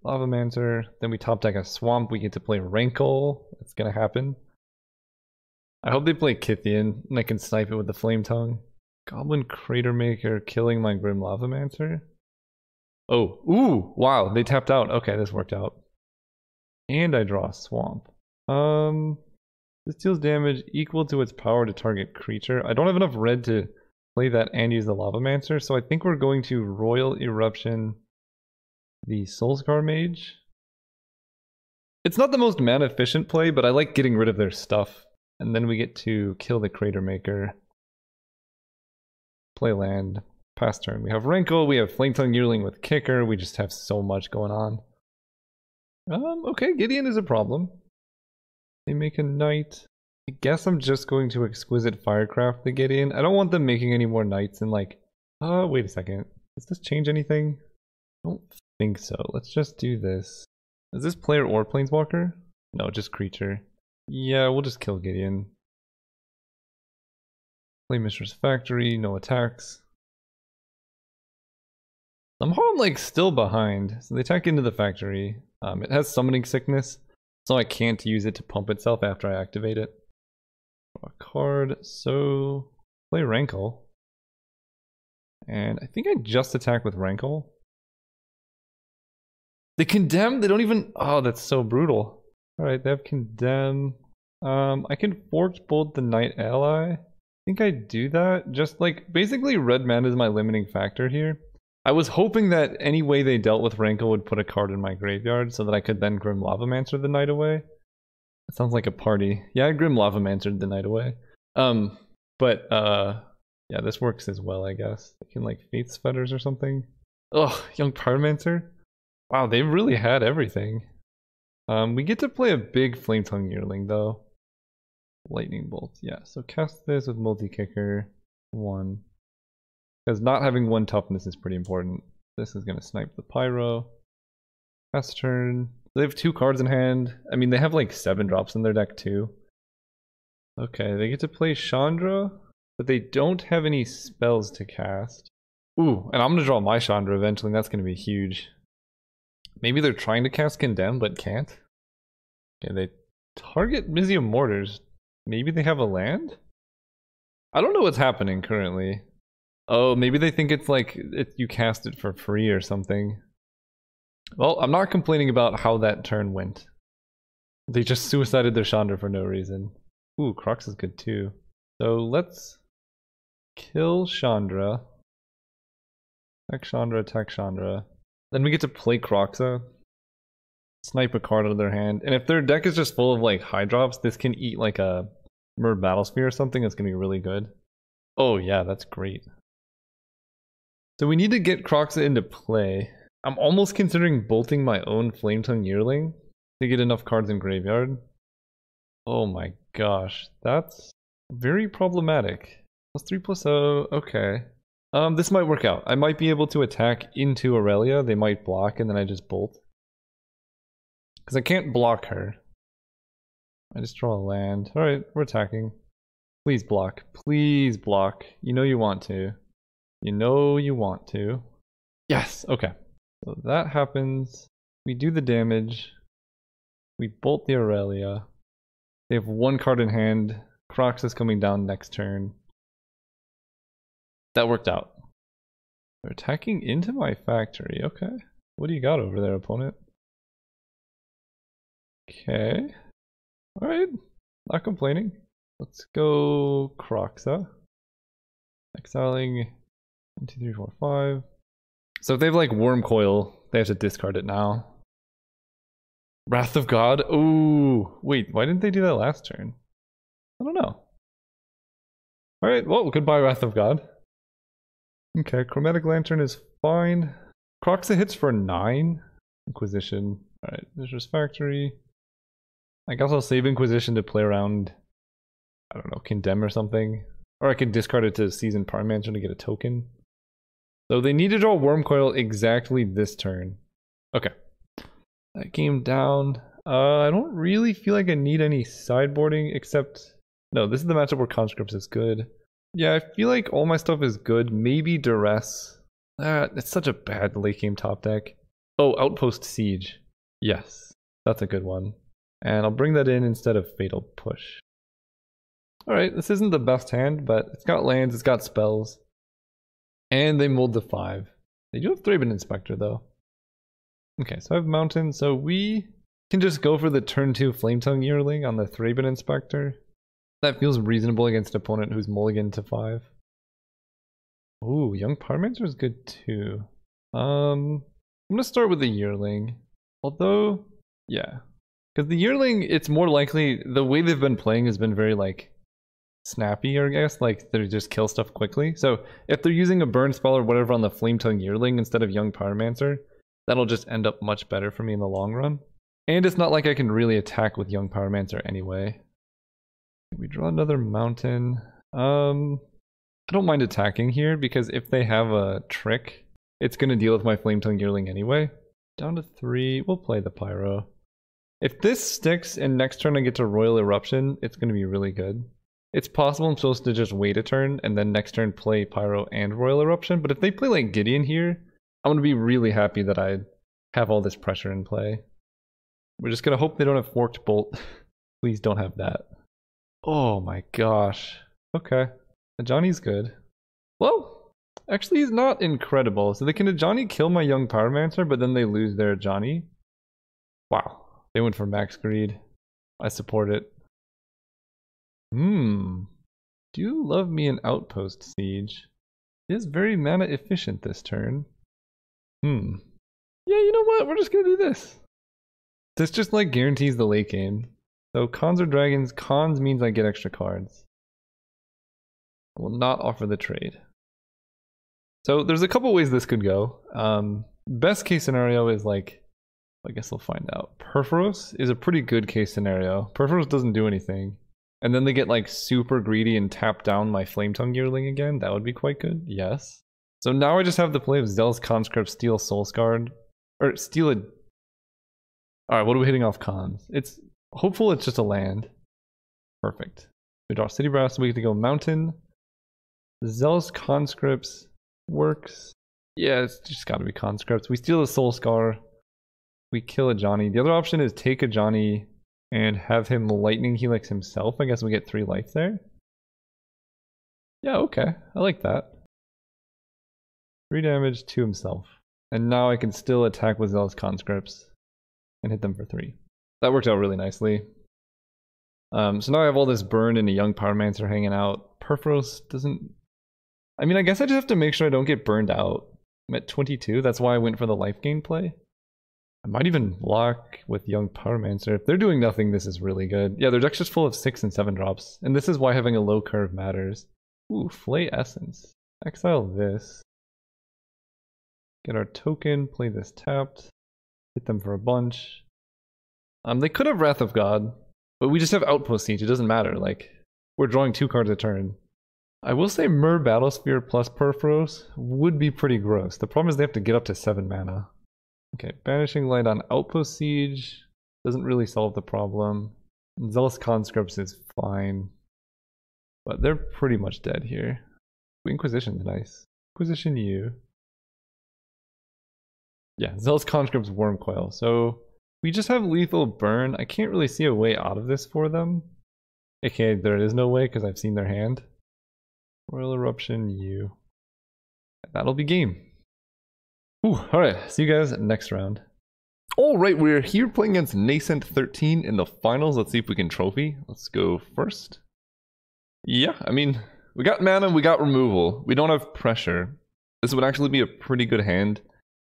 Lavamancer, then we top deck a Swamp, we get to play Rankle, that's gonna happen. I hope they play Kytheon and I can snipe it with the Flametongue. Goblin Cratermaker killing my Grim Lavamancer. Oh, ooh, wow, they tapped out. Okay, this worked out. And I draw a Swamp. Um, this deals damage equal to its power to target creature. I don't have enough red to play that and use the Lavamancer, so I think we're going to Roil Eruption the Soulscar Mage. It's not the most mana efficient play, but I like getting rid of their stuff. And then we get to kill the Cratermaker. Play land. Pass turn. We have Rankle, we have Flametongue Yearling with Kicker, we just have so much going on. Um, okay, Gideon is a problem. They make a knight. I guess I'm just going to Exquisite Firecraft the Gideon. I don't want them making any more knights and like... Uh, wait a second. Does this change anything? I don't think so. Let's just do this. Is this player or planeswalker? No, just creature. Yeah, we'll just kill Gideon. Play Mishra's Factory, no attacks. Somehow I'm like still behind. So they attack into the factory. Um, it has summoning sickness, so I can't use it to pump itself after I activate it. A card, so play Rankle. And I think I just attack with Rankle. They condemn, they don't even, oh, that's so brutal. All right, they have condemn. Um, I can fork bolt the knight ally. I think I do that. Just like, basically red mana is my limiting factor here. I was hoping that any way they dealt with Rankle would put a card in my graveyard so that I could then Grim Lavamancer the night away. That sounds like a party. Yeah, I Grim Lavamancer the night away. Um, but uh, yeah, this works as well, I guess. I can like Faith's Fetters or something. Ugh, Young Pyromancer. Wow, they really had everything. Um, we get to play a big Flametongue Yearling though. Lightning Bolt, yeah. So cast this with multi-kicker. One. Because not having one toughness is pretty important. This is going to snipe the Pyro. Pass turn. They have two cards in hand. I mean, they have like seven drops in their deck too. Okay, they get to play Chandra, but they don't have any spells to cast. Ooh, and I'm going to draw my Chandra eventually, that's going to be huge. Maybe they're trying to cast Condemn, but can't? Okay, they target Mizzium Mortars. Maybe they have a land? I don't know what's happening currently. Oh, maybe they think it's like it, you cast it for free or something. Well, I'm not complaining about how that turn went. They just suicided their Chandra for no reason. Ooh, Crox is good too. So let's kill Chandra. Attack Chandra, attack Chandra. Then we get to play Kroxa. Snipe a card out of their hand. And if their deck is just full of like high drops, this can eat like a Myr Battlesphere or something that's gonna be really good. Oh yeah, that's great. So we need to get Kroxa into play. I'm almost considering bolting my own Flametongue Yearling to get enough cards in graveyard. Oh my gosh, that's very problematic. Plus 3 plus 0, okay. Um, this might work out. I might be able to attack into Aurelia, they might block, and then I just bolt. Because I can't block her. I just draw a land. Alright, we're attacking. Please block. Please block. You know you want to. You know you want to. Yes, okay. So that happens. We do the damage. We bolt the Aurelia. They have one card in hand. Crocs is coming down next turn. That worked out. They're attacking into my factory. Okay. What do you got over there, opponent? Okay. Alright. Not complaining. Let's go Kroxa. Exiling one, two, three, four, five. So if they have like Wurmcoil, they have to discard it now. Wrath of God? Oh, wait, why didn't they do that last turn? I don't know. Alright, well, goodbye, Wrath of God. Okay, Chromatic Lantern is fine. Kroxa hits for 9. Inquisition. Alright, Mishra's Factory. I guess I'll save Inquisition to play around, I don't know, Condemn or something. Or I can discard it to Season Pyromancer to get a token. So they need to draw Wurmcoil exactly this turn. Okay. That game down. Uh, I don't really feel like I need any sideboarding except... No, this is the matchup where Conscripts is good. Yeah, I feel like all my stuff is good. Maybe Duress. Uh, it's such a bad late game top deck. Oh, Outpost Siege. Yes, that's a good one. And I'll bring that in instead of Fatal Push. Alright, this isn't the best hand, but it's got lands, it's got spells. And they mold to 5. They do have Thraben Inspector, though. Okay, so I have Mountain, so we can just go for the turn 2 Flametongue Yearling on the Thraben Inspector. That feels reasonable against an opponent who's mulligan to 5. Ooh, Young Pyromancer is good too. Um, I'm gonna start with the Yearling. Although, yeah. Because the Yearling, it's more likely, the way they've been playing has been very like, snappy, I guess. Like they just kill stuff quickly. So if they're using a burn spell or whatever on the Flametongue Yearling instead of Young Pyromancer, that'll just end up much better for me in the long run. And it's not like I can really attack with Young Pyromancer anyway. We draw another mountain. Um, I don't mind attacking here because if they have a trick, it's going to deal with my Flametongue Yearling anyway. Down to three, we'll play the Pyro. If this sticks and next turn I get to Roil Eruption, it's going to be really good. It's possible I'm supposed to just wait a turn and then next turn play Pyro and Roil Eruption, but if they play like Gideon here, I'm going to be really happy that I have all this pressure in play. We're just going to hope they don't have Forked Bolt. [laughs] Please don't have that. Oh my gosh. Okay. Johnny's good. Well, actually he's not incredible. So they can Johnny kill my young Pyromancer, but then they lose their Johnny? Wow. They went for max greed. I support it. Hmm. Do you love me an outpost siege? It is very mana efficient this turn. Hmm. Yeah, you know what? We're just gonna do this. This just like guarantees the late game. So Khans or dragons, Khans means I get extra cards. I will not offer the trade. So there's a couple ways this could go. Um, best case scenario is like, I guess we'll find out. Purphoros is a pretty good case scenario. Purphoros doesn't do anything. And then they get like super greedy and tap down my Flametongue Yearling again. That would be quite good. Yes. So now I just have the play of Zealous Conscript, steal Scarred, or steal a. All right, what are we hitting off Khans? It's hopeful it's just a land. Perfect. We draw City Brass. We get to go Mountain. Zealous Conscripts works. Yeah, it's just got to be Conscripts. We steal a Soulscar. We kill a Johnny. The other option is take a Johnny and have him lightning helix himself. I guess we get three life there. Yeah, okay. I like that. Three damage to himself. And now I can still attack with Zealous Conscripts and hit them for three. That worked out really nicely. Um, so now I have all this burn and a young Pyromancer hanging out. Purphoros doesn't... I mean, I guess I just have to make sure I don't get burned out. I'm at 22, that's why I went for the life gain play. I might even block with Young Pyromancer. If they're doing nothing, this is really good. Yeah, their deck's just full of 6 and 7 drops. And this is why having a low curve matters. Ooh, Flay Essence. Exile this. Get our token, play this tapped. Hit them for a bunch. Um, They could have Wrath of God, but we just have Outpost Siege. It doesn't matter. Like, we're drawing two cards a turn. I will say Myr Battlesphere plus Purphoros would be pretty gross. The problem is they have to get up to 7 mana. Okay, Banishing Light on Outpost Siege doesn't really solve the problem. Zealous Conscripts is fine. But they're pretty much dead here. Inquisition's nice. Inquisition you. Yeah, Zealous Conscripts Wurmcoil. So we just have lethal burn. I can't really see a way out of this for them. Okay, there is no way because I've seen their hand. Roil Eruption, you. That'll be game. Ooh, alright, see you guys next round. Alright, we're here playing against Nascent 13 in the finals. Let's see if we can trophy. Let's go first. Yeah, I mean, we got mana, we got removal. We don't have pressure. This would actually be a pretty good hand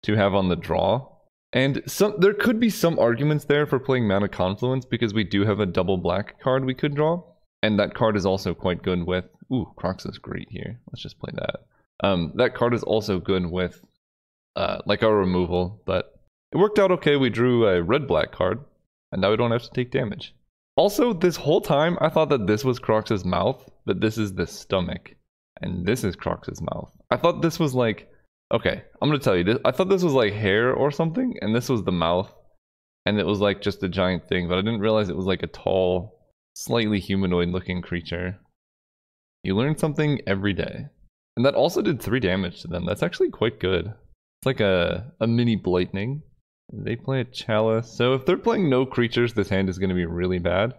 to have on the draw. And some there could be some arguments there for playing Mana Confluence because we do have a double black card we could draw. And that card is also quite good with... Ooh, Crocs is great here. Let's just play that. Um, that card is also good with uh, like our removal, but it worked out okay. We drew a red-black card, and now we don't have to take damage. Also, this whole time, I thought that this was Crocs's mouth, but this is the stomach, and this is Crocs's mouth. I thought this was like, okay, I'm gonna tell you this. I thought this was like hair or something, and this was the mouth, and it was like just a giant thing, but I didn't realize it was like a tall, slightly humanoid-looking creature. You learn something every day. And that also did 3 damage to them. That's actually quite good. It's like a, a mini Blightning. They play a Chalice. So if they're playing no creatures, this hand is going to be really bad.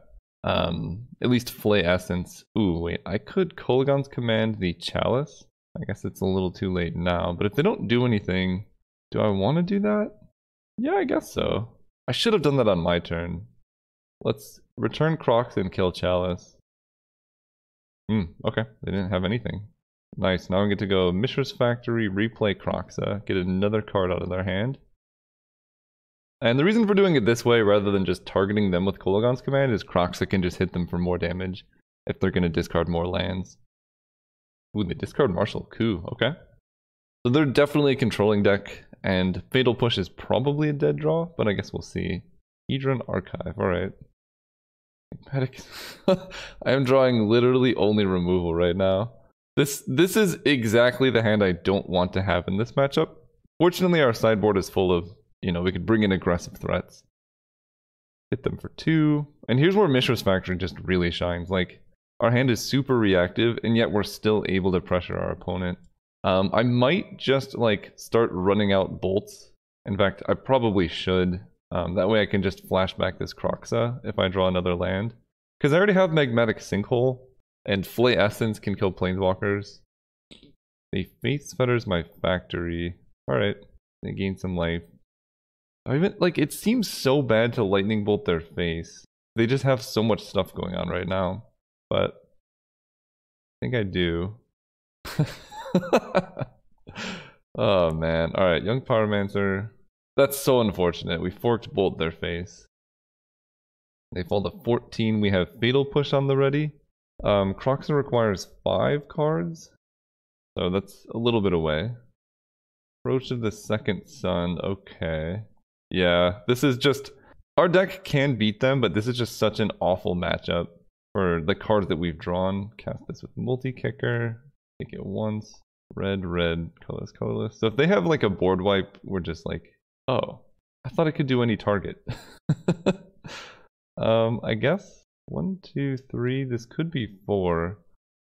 Um, at least Flay Essence. Ooh, wait, I could Kolaghan's Command the Chalice. I guess it's a little too late now. But if they don't do anything, do I want to do that? Yeah, I guess so. I should have done that on my turn. Let's return Crocs and kill Chalice. Hmm, okay. They didn't have anything. Nice. Now we get to go Mishra's Factory, replay Kroxa, get another card out of their hand. And the reason for doing it this way rather than just targeting them with Kolaghan's command is Kroxa can just hit them for more damage if they're going to discard more lands. Ooh, they discard Martial Coup, okay. So they're definitely a controlling deck, and Fatal Push is probably a dead draw, but I guess we'll see. Hedron Archive, alright. I am [laughs] drawing literally only removal right now. This this is exactly the hand I don't want to have in this matchup. Fortunately, our sideboard is full of, you know, we could bring in aggressive threats. Hit them for two. And here's where Mishra's Factory just really shines. Like, our hand is super reactive, and yet we're still able to pressure our opponent. Um, I might just, like, start running out bolts. In fact, I probably should. Um, that way I can just flash back this Kroxa if I draw another land. Because I already have Magmatic Sinkhole, and Flay Essence can kill Planeswalkers. The Faith's Fetters my factory. Alright, they gain some life. I even, like, it seems so bad to Lightning Bolt their face. They just have so much stuff going on right now. But, I think I do. [laughs] oh man. Alright, Young Pyromancer. That's so unfortunate. We forked Bolt their face. They fall to 14. We have Fatal Push on the ready. Um, requires 5 cards. So that's a little bit away. Approach of the Second Sun. Okay. Yeah, this is just... Our deck can beat them, but this is just such an awful matchup for the cards that we've drawn. Cast this with Multi-Kicker. Take it once. Red, red, colorless, colorless. So if they have like a board wipe, we're just like, oh, I thought it could do any target. [laughs] um, I guess one, two, three. This could be four.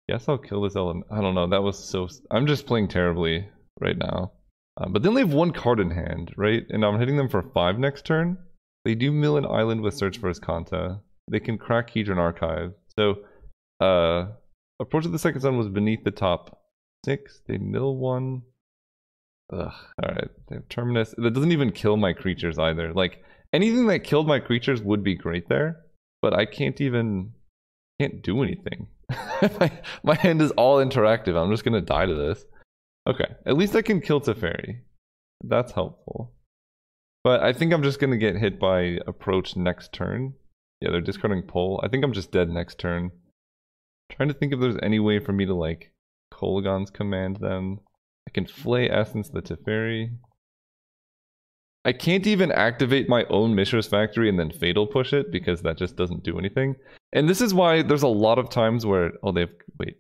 Guess I'll kill this element. I don't know. That was so. I'm just playing terribly right now. Um, but then they have one card in hand, right? And I'm hitting them for five next turn. They do mill an island with Search for Azcanta. They can crack Hedron Archive. So, uh, Approach of the Second Sun was beneath the top six. They mill one. Ugh. Alright. They have Terminus. That doesn't even kill my creatures either. Like, anything that killed my creatures would be great there. But I can't even... Can't do anything. [laughs] my, my hand is all interactive. I'm just gonna die to this. Okay. At least I can kill Teferi. That's helpful. But I think I'm just gonna get hit by approach next turn. Yeah, they're discarding pull. I think I'm just dead next turn. trying to think if there's any way for me to like Kolaghan's command them. I can Flay Essence the Teferi. I can't even activate my own Mishra's Factory and then Fatal push it because that just doesn't do anything. And this is why there's a lot of times where, oh, they've, wait.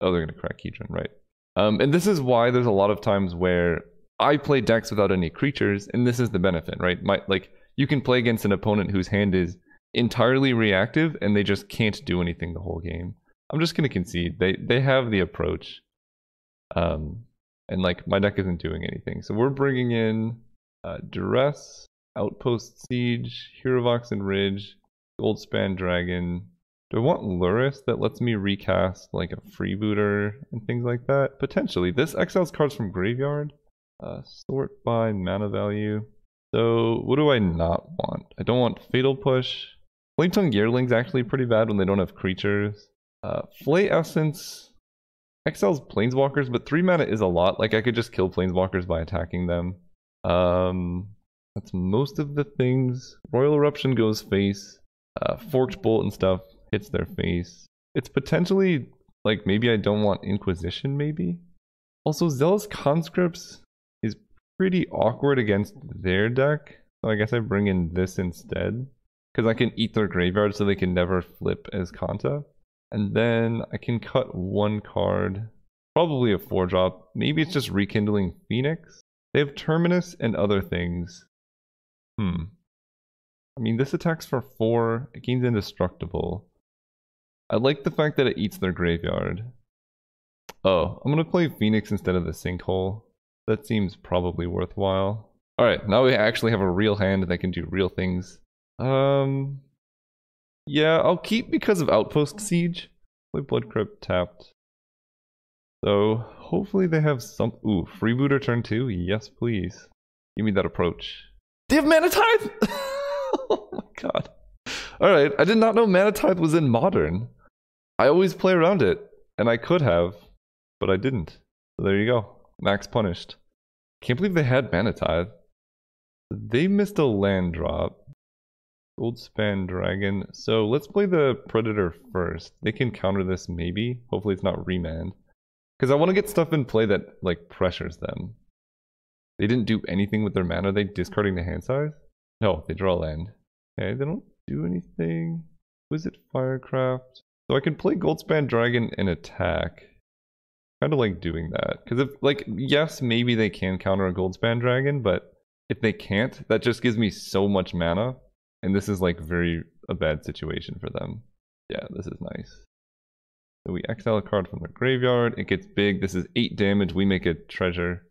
Oh, they're going to crack Hedron, right. Um, and this is why there's a lot of times where I play decks without any creatures, and this is the benefit, right? My, like, you can play against an opponent whose hand is entirely reactive and they just can't do anything the whole game. I'm just gonna concede. They they have the approach. Um and like my deck isn't doing anything. So we're bringing in uh, Duress, Outpost Siege, Hero of Oxid Ridge, Goldspan Dragon. Do I want Lurrus that lets me recast like a freebooter and things like that? Potentially. This exiles cards from graveyard. Uh, sort by mana value. So what do I not want? I don't want Fatal Push. Flametongue Yearling's actually pretty bad when they don't have creatures. Uh, Flay Essence exiles Planeswalkers, but 3 mana is a lot. Like, I could just kill Planeswalkers by attacking them. Um, that's most of the things. Roil Eruption goes face. Uh, Forked Bolt and stuff hits their face. It's potentially, like, maybe I don't want Inquisition, maybe? Also, Zealous Conscripts is pretty awkward against their deck. So I guess I bring in this instead. Because I can eat their graveyard so they can never flip Azcanta. And then I can cut one card. Probably a 4-drop. Maybe it's just Rekindling Phoenix. They have Terminus and other things. Hmm. I mean, this attacks for 4. It gains Indestructible. I like the fact that it eats their graveyard. Oh, I'm gonna play Phoenix instead of the Sinkhole. That seems probably worthwhile. Alright, now we actually have a real hand that can do real things. Um, yeah, I'll keep because of Outpost Siege. Play Blood Crypt tapped. So, hopefully they have some- ooh, Freebooter turn 2? Yes, please. Give me that approach. They have Mana Tithe! [laughs] oh my god. Alright, I did not know Mana Tithe was in Modern. I always play around it, and I could have, but I didn't. So there you go. Max punished. Can't believe they had Mana Tithe. They missed a land drop. Goldspan Dragon. So let's play the Predator first. They can counter this maybe. Hopefully it's not remand. Because I want to get stuff in play that like pressures them. They didn't do anything with their mana. Are they discarding the hand size? No, they draw land. Okay, they don't do anything. Was it Firecraft? So I can play Goldspan Dragon and attack. Kind of like doing that. Because if, like, yes, maybe they can counter a Goldspan Dragon, but if they can't, that just gives me so much mana. And this is like very a bad situation for them. Yeah, this is nice. So we exile a card from their graveyard. It gets big. This is 8 damage. We make a treasure.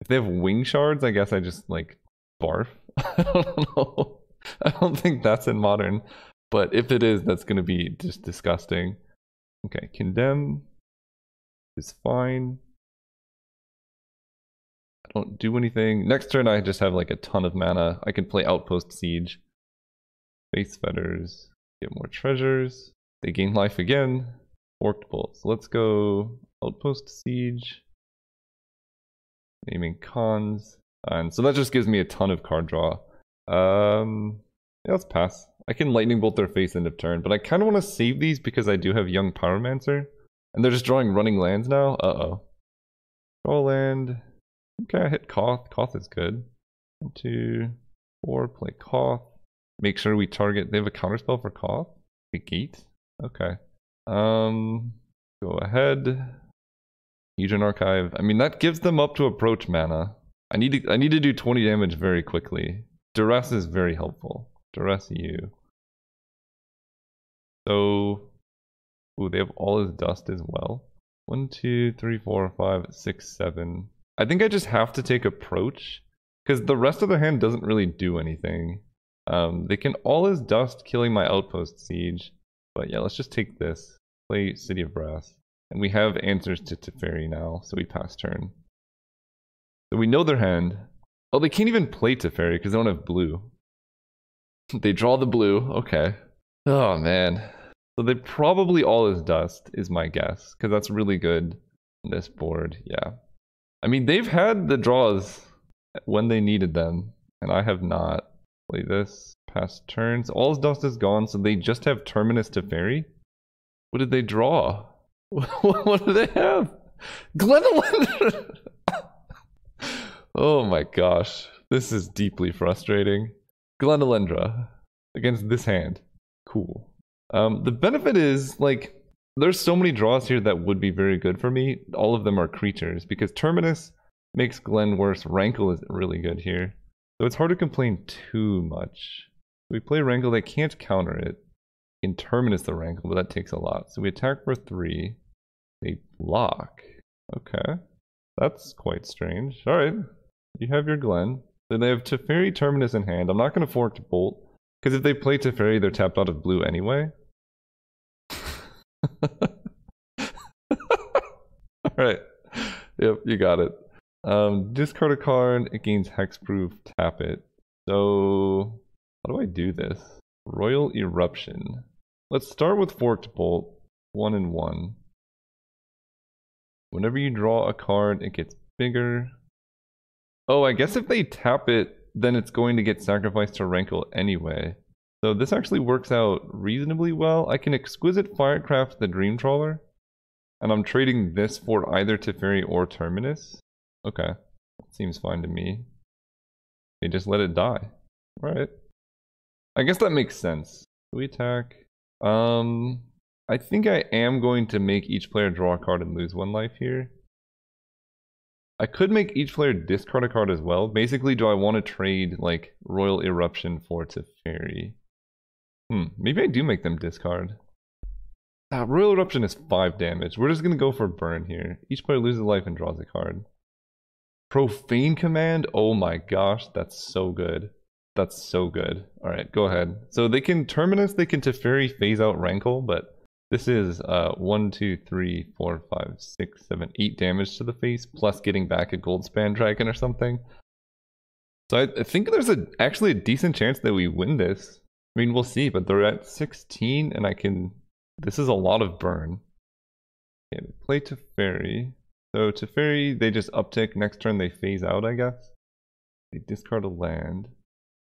If they have wing shards, I guess I just like barf. [laughs] I don't know. I don't think that's in modern. But if it is, that's going to be just disgusting. Okay, condemn is fine. I don't do anything. Next turn, I just have like a ton of mana. I can play Outpost Siege. Faith's Fetters. Get more treasures. They gain life again. Forked Bolt. So let's go Outpost Siege. Naming Khans. And so that just gives me a ton of card draw. Um, yeah, let's pass. I can Lightning Bolt their face end of turn, but I kind of want to save these because I do have Young Pyromancer. And they're just drawing running lands now? Uh-oh. Draw land. Okay, I hit Koth. Koth is good. One, two, four, play Koth. Make sure we target... They have a counterspell for call? A gate? Okay. Um, go ahead. Legion Archive. I mean, that gives them up to approach mana. I need to, I need to do 20 damage very quickly. Duress is very helpful. Duress you. So, ooh, they have All Is Dust as well. One, two, three, four, five, six, seven. I think I just have to take approach because the rest of the hand doesn't really do anything. Um, they can All Is Dust killing my outpost siege. But yeah, let's just take this. Play City of Brass. And we have answers to Teferi now, so we pass turn. So we know their hand. Oh, they can't even play Teferi because they don't have blue. [laughs] they draw the blue. Okay. Oh, man. So they probably all is dust, is my guess. Because that's really good on this board. Yeah. I mean, they've had the draws when they needed them. And I have not. Play this. Past turns. All's dust is gone, so they just have Terminus to ferry? What did they draw? [laughs] what do they have? Glenolyn! [laughs] oh my gosh. This is deeply frustrating. Glen Elendra against this hand. Cool. Um, the benefit is, like, there's so many draws here that would be very good for me. All of them are creatures, because Terminus makes Glen worse. Rankle is really good here. So it's hard to complain too much. We play Rankle, they can't counter it. In Terminus the Rankle, but that takes a lot. So we attack for three. They block. Okay. That's quite strange. Alright. You have your Glen. Then they have Teferi Terminus in hand. I'm not going to fork to Bolt. Because if they play Teferi, they're tapped out of blue anyway. [laughs] Alright. Yep, you got it. Um, discard a card, it gains hexproof, tap it. So, how do I do this? Roil Eruption. Let's start with Forked Bolt, one and one. Whenever you draw a card, it gets bigger. Oh, I guess if they tap it, then it's going to get sacrificed to Rankle anyway. So this actually works out reasonably well. I can Exquisite Firecraft the Dream Trawler, and I'm trading this for either Teferi or Terminus. Okay, seems fine to me. They just let it die. Alright. I guess that makes sense. We attack. Um, I think I am going to make each player draw a card and lose one life here. I could make each player discard a card as well. Basically, do I want to trade like Roil Eruption for Teferi? Hmm, maybe I do make them discard. Ah, Roil Eruption is 5 damage. We're just gonna go for burn here. Each player loses life and draws a card. Profane Command? Oh my gosh, that's so good. That's so good. Alright, go ahead. So they can Terminus, they can Teferi phase out Rankle, but this is uh, 1, 2, 3, 4, 5, 6, 7, 8 damage to the face, plus getting back a Goldspan Dragon or something. So I, I think there's a actually a decent chance that we win this. I mean, we'll see, but they're at 16, and I can... This is a lot of burn. Okay, play Teferi. So Teferi, they just uptick. Next turn, they phase out, I guess. They discard a land.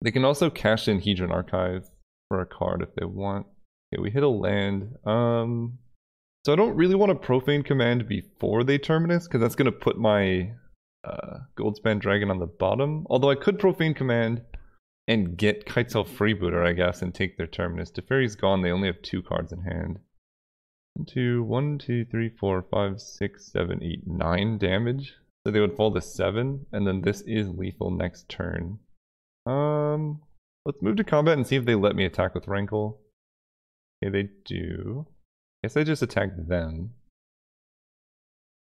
They can also cash in Hedron Archive for a card if they want. Okay, we hit a land. Um, so I don't really want a profane command before they terminus, because that's going to put my uh, Goldspan Dragon on the bottom. Although I could profane command and get Kitesail Freebooter, I guess, and take their terminus. Teferi's gone, they only have two cards in hand. Two, one, two, three, four, five, six, seven, eight, nine damage. So they would fall to seven, and then this is lethal next turn. Um, let's move to combat and see if they let me attack with Rankle. Okay, they do. I Guess I just attack them.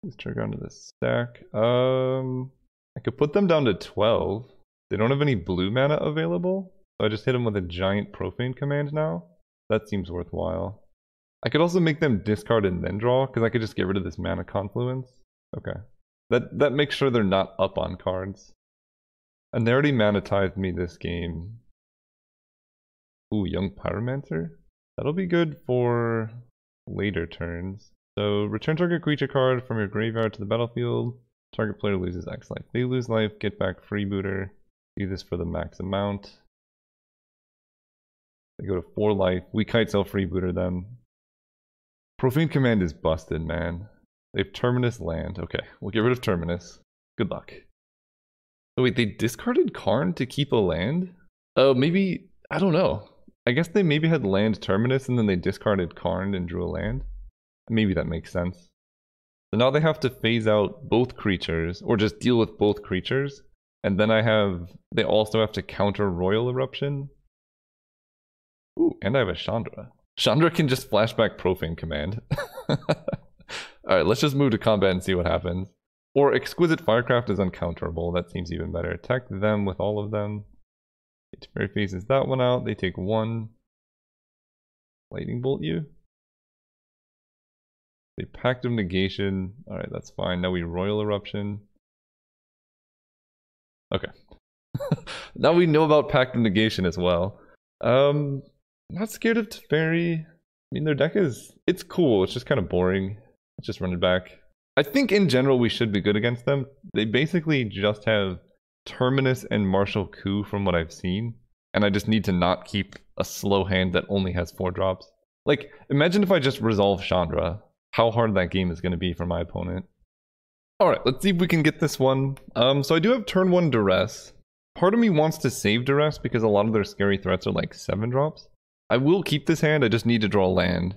Let's trigger onto the stack. Um, I could put them down to 12. They don't have any blue mana available, so I just hit them with a giant profane command now. That seems worthwhile. I could also make them discard and then draw, because I could just get rid of this mana confluence. Okay. That that makes sure they're not up on cards. And they already mana tithed me this game. Ooh, Young Pyromancer? That'll be good for later turns. So return target creature card from your graveyard to the battlefield. Target player loses X life. They lose life, get back freebooter. Do this for the max amount. They go to 4 life. We Kitesail freebooter them. Profane Command is busted, man. They've Terminus land. Okay, we'll get rid of Terminus. Good luck. Oh wait, they discarded Karn to keep a land? Oh, maybe... I don't know. I guess they maybe had land Terminus and then they discarded Karn and drew a land. Maybe that makes sense. So now they have to phase out both creatures, or just deal with both creatures. And then I have, they also have to counter Roil Eruption. Ooh, and I have a Chandra. Chandra can just flashback Profane Command. [laughs] Alright, let's just move to combat and see what happens. Or Exquisite Firecraft is uncounterable, that seems even better. Attack them with all of them. It phases that one out, they take one. Lightning Bolt you? They Pact of Negation. Alright, that's fine. Now we Roil Eruption. Okay. [laughs] now we know about Pact of Negation as well. Um, not scared of Teferi. I mean, their deck is... It's cool. It's just kind of boring. Let's just run it back. I think in general we should be good against them. They basically just have Terminus and Martial Coup from what I've seen. And I just need to not keep a slow hand that only has four drops. Like, imagine if I just resolve Chandra how hard that game is going to be for my opponent. Alright, let's see if we can get this one. Um, so I do have turn 1 Duress. Part of me wants to save Duress because a lot of their scary threats are like 7 drops. I will keep this hand, I just need to draw land.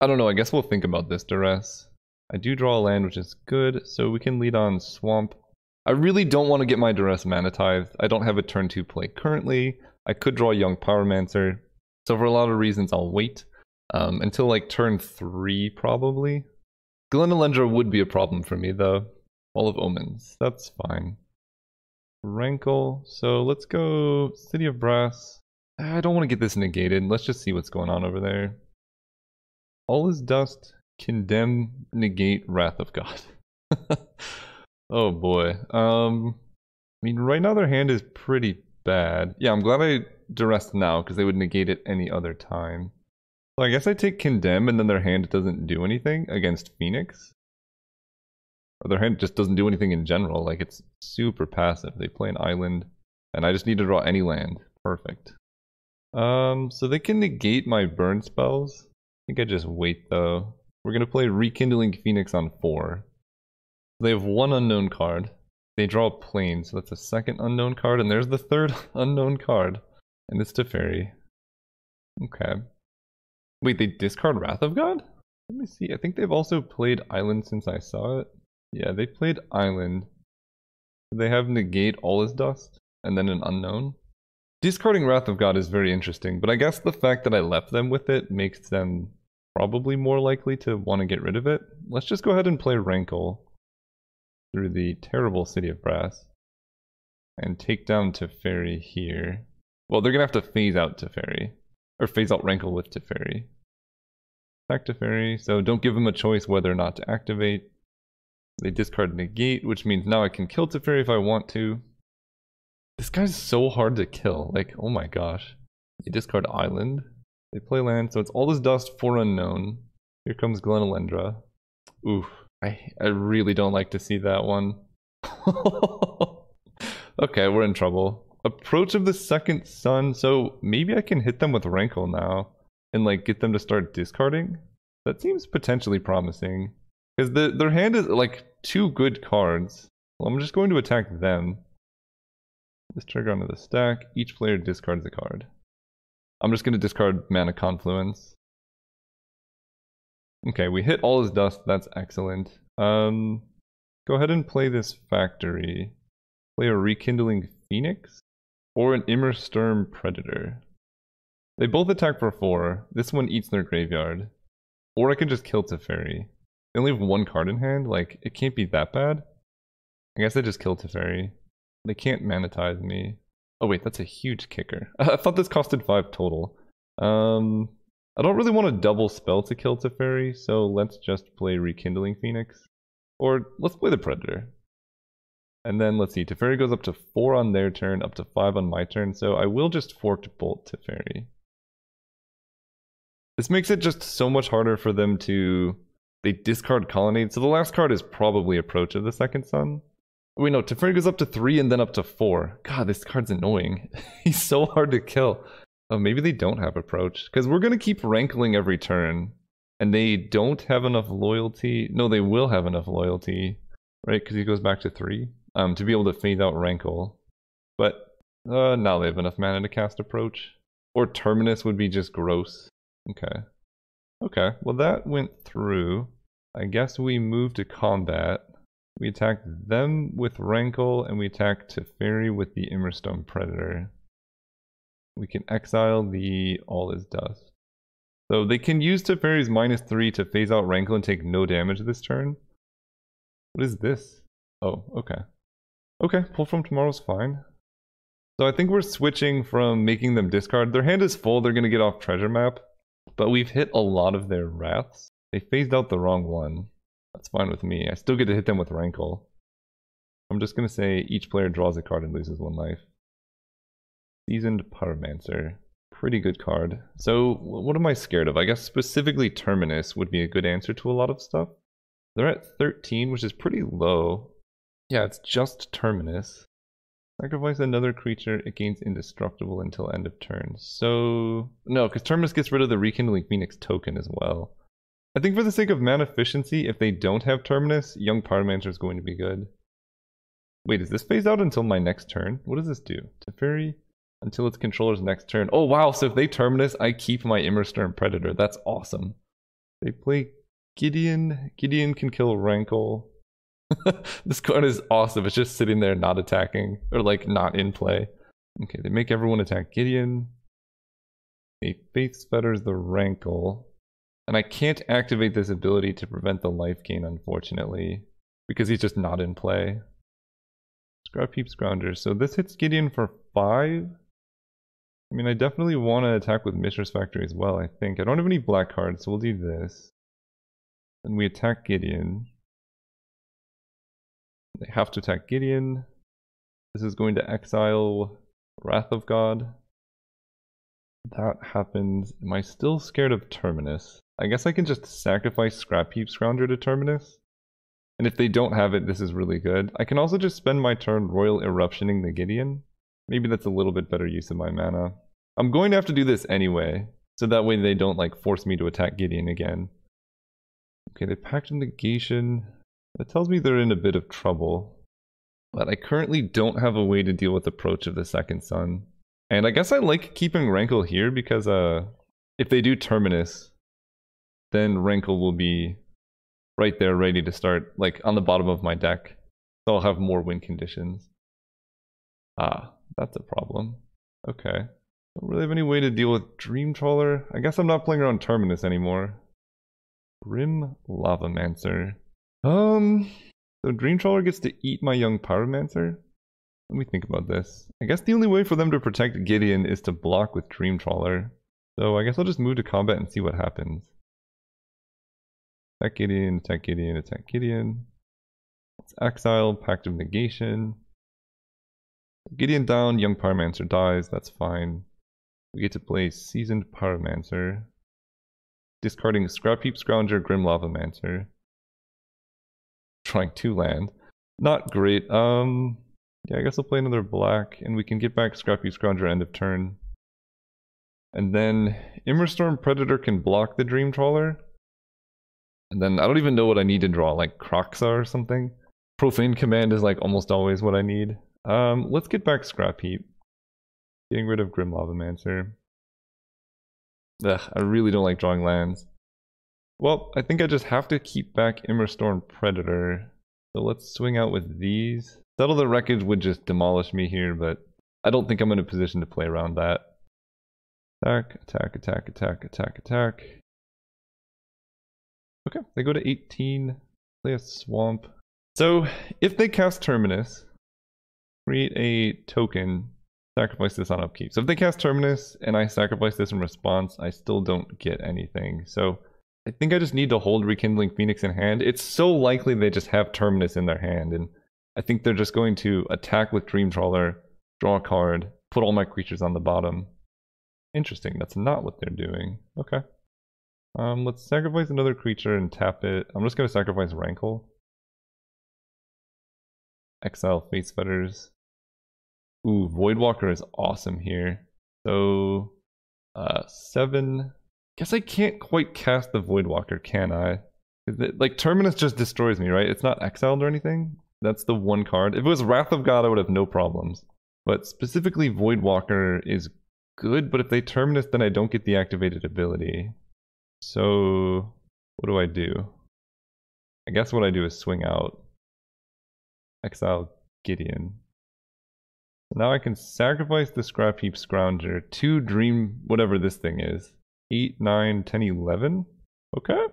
I don't know, I guess we'll think about this Duress. I do draw a land, which is good, so we can lead on Swamp. I really don't want to get my Duress mana tithed. I don't have a turn 2 play currently. I could draw Young Pyromancer. So for a lot of reasons, I'll wait. Um, until like turn 3 probably. Glen Elendra would be a problem for me though. All of Omens, that's fine. Rankle, so let's go City of Brass. I don't want to get this negated, let's just see what's going on over there. All is Dust, Condemn, Negate, Wrath of God. [laughs] oh boy. Um, I mean, right now their hand is pretty bad. Yeah, I'm glad I duress now, because they would negate it any other time. So I guess I take Condemn and then their hand doesn't do anything against Phoenix. Or their hand just doesn't do anything in general. Like it's super passive. They play an island and I just need to draw any land. Perfect. Um, so they can negate my burn spells. I think I just wait though. We're gonna play Rekindling Phoenix on four. They have one unknown card. They draw a plane, so that's a second unknown card, and there's the third [laughs] unknown card. And it's Teferi. Okay. Wait, they discard Wrath of God? Let me see. I think they've also played Island since I saw it. Yeah, they played Island. They have Negate All Is Dust, and then an Unknown. Discarding Wrath of God is very interesting, but I guess the fact that I left them with it makes them probably more likely to want to get rid of it. Let's just go ahead and play Rankle through the terrible City of Brass and take down Teferi here. Well, they're going to have to phase out Teferi, or phase out Rankle with Teferi. Back Teferi, so don't give them a choice whether or not to activate. They discard Negate, which means now I can kill Teferi if I want to. This guy's so hard to kill, like, oh my gosh. They discard Island. They play land, so it's All Is Dust for unknown. Here comes Glen Elendra. Oof. I, I really don't like to see that one. [laughs] okay, we're in trouble. Approach of the second sun, so maybe I can hit them with Rankle now and like get them to start discarding? That seems potentially promising. Because the, their hand is like two good cards. Well, I'm just going to attack them. This trigger onto the stack. Each player discards a card. I'm just going to discard Mana Confluence. Okay, we hit All Is Dust. That's excellent. Um, go ahead and play this factory. Play a Rekindling Phoenix or an Immersturm Predator. They both attack for 4. This one eats their graveyard. Or I can just kill Teferi. They only have one card in hand, like, it can't be that bad. I guess I just kill Teferi. They can't monetize me. Oh wait, that's a huge kicker. [laughs] I thought this costed 5 total. Um, I don't really want a double spell to kill Teferi, so let's just play Rekindling Phoenix. Or let's play the Predator. And then let's see, Teferi goes up to 4 on their turn, up to 5 on my turn, so I will just Forked Bolt Teferi. This makes it just so much harder for them to... They discard Colonnade, so the last card is probably Approach of the Second Sun. Wait, no, Teferi goes up to 3 and then up to 4. God, this card's annoying. [laughs] He's so hard to kill. Oh, maybe they don't have Approach. Because we're going to keep rankling every turn. And they don't have enough loyalty. No, they will have enough loyalty. Right, because he goes back to 3. Um, to be able to fade out Rankle. But uh, now they have enough mana to cast Approach. Or Terminus would be just gross. Okay. Okay, well that went through. I guess we move to combat. We attack them with Rankle, and we attack Teferi with the Immersturm Predator. We can exile the All Is Dust. So they can use Teferi's minus 3 to phase out Rankle and take no damage this turn. What is this? Oh, okay. Okay, pull from tomorrow's fine. So I think we're switching from making them discard. Their hand is full, they're going to get off treasure map. But we've hit a lot of their wraths. They phased out the wrong one. That's fine with me. I still get to hit them with Rankle. I'm just going to say each player draws a card and loses one life. Seasoned Pyromancer. Pretty good card. So, what am I scared of? I guess specifically Terminus would be a good answer to a lot of stuff. They're at 13, which is pretty low. Yeah, it's just Terminus. Sacrifice another creature, it gains indestructible until end of turn. So, no, because Terminus gets rid of the Rekindling Phoenix token as well. I think for the sake of mana efficiency, if they don't have Terminus, Young Pyromancer is going to be good. Wait, is this phased out until my next turn? What does this do? Teferi until its controller's next turn. Oh wow, so if they Terminus, I keep my Immersturm Predator. That's awesome. They play Gideon. Gideon can kill Rankle. [laughs] this card is awesome. It's just sitting there not attacking or like not in play. Okay, they make everyone attack Gideon. They Faith's Fetters the Rankle. And I can't activate this ability to prevent the life gain, unfortunately, because he's just not in play. Scrap Scrounger. So this hits Gideon for 5. I mean, I definitely want to attack with Mishra's Factory as well, I think. I don't have any black cards, so we'll do this. And we attack Gideon. They have to attack Gideon. This is going to exile Wrath of God. That happens. Am I still scared of Terminus? I guess I can just sacrifice Scrap Heap Scrounger to Terminus. And if they don't have it, this is really good. I can also just spend my turn Roil Eruptioning the Gideon. Maybe that's a little bit better use of my mana. I'm going to have to do this anyway, so that way they don't like force me to attack Gideon again. Okay, they packed negation. That tells me they're in a bit of trouble. But I currently don't have a way to deal with Approach of the Second Sun. And I guess I like keeping Rankle here because uh, if they do Terminus, then Rankle will be right there ready to start, like on the bottom of my deck. So I'll have more win conditions. Ah, that's a problem. Okay. Don't really have any way to deal with Dream Trawler. I guess I'm not playing around Terminus anymore. Grim Lavamancer. Um, so Dream Trawler gets to eat my young Pyromancer? Let me think about this. I guess the only way for them to protect Gideon is to block with Dream Trawler. So I guess I'll just move to combat and see what happens. Attack Gideon, attack Gideon, attack Gideon. Let's exile, Pact of Negation. Gideon down, Young Pyromancer dies, that's fine. We get to play Seasoned Pyromancer. Discarding Scrap Heap Scrounger, Grim Lavamancer. Trying to land. Not great. Um, yeah, I guess I'll play another black, and we can get back Scrap Heap Scrounger end of turn. And then Immersturm Predator can block the Dream Trawler. And then I don't even know what I need to draw, like Kroxa or something. Profane Command is like almost always what I need. Um, let's get back Scrap Heap. Getting rid of Grim Lavamancer. Ugh, I really don't like drawing lands. Well, I think I just have to keep back Immersturm Predator. So let's swing out with these. Settle the Wreckage would just demolish me here, but I don't think I'm in a position to play around that. Attack, attack, attack, attack, attack, attack. Okay, they go to 18. Play a Swamp. So, if they cast Terminus, create a token, sacrifice this on upkeep. So if they cast Terminus and I sacrifice this in response, I still don't get anything. So I think I just need to hold Rekindling Phoenix in hand. It's so likely they just have Terminus in their hand, and I think they're just going to attack with Dream Trawler, draw a card, put all my creatures on the bottom. Interesting, that's not what they're doing. Okay. Um, let's sacrifice another creature and tap it. I'm just going to sacrifice Rankle. Exile Faith's Fetters. Ooh, Voidwalker is awesome here. So, uh, seven. Guess I can't quite cast the Voidwalker, can I? It, like, Terminus just destroys me, right? It's not exiled or anything. That's the one card. If it was Wrath of God, I would have no problems. But specifically, Voidwalker is good, but if they Terminus, then I don't get the activated ability. So, what do I do? I guess what I do is swing out. Exile Gideon. Now I can sacrifice the Scrap Heap Scrounger to Dream whatever this thing is. 8, 9, 10, 11? Okay.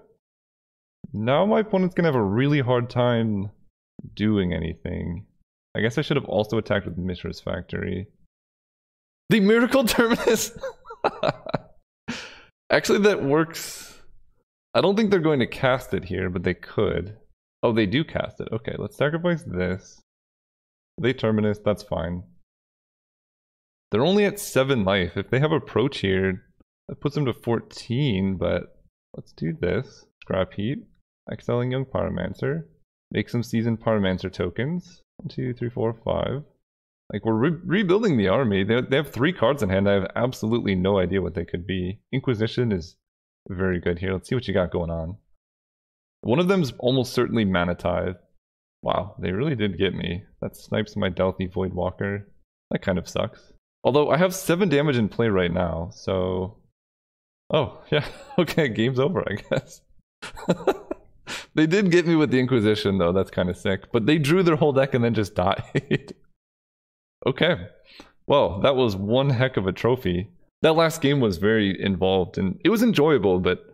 Now my opponent's gonna have a really hard time doing anything. I guess I should have also attacked with Mishra's Factory. The Miracle Terminus! [laughs] Actually, that works. I don't think they're going to cast it here, but they could. Oh, they do cast it. Okay, let's sacrifice this. They Terminus, that's fine. They're only at 7 life. If they have approach here, that puts them to 14, but let's do this. Scrap Heap, excelling Young Pyromancer, make some Seasoned Pyromancer tokens. One, two, three, four, five. Like, we're re rebuilding the army. They, they have three cards in hand. I have absolutely no idea what they could be. Inquisition is very good here. Let's see what you got going on. One of them's almost certainly Mana Tithe. Wow, they really did get me. That snipes my Dauthi Voidwalker. That kind of sucks. Although I have 7 damage in play right now, so... Oh, [laughs] yeah, okay, game's over, I guess. [laughs] they did get me with the Inquisition, though, that's kind of sick. But they drew their whole deck and then just [laughs] died. Okay, well, that was one heck of a trophy. That last game was very involved, and it was enjoyable, but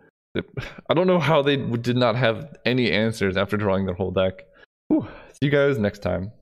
I don't know how they did not have any answers after drawing their whole deck. Whew. See you guys next time.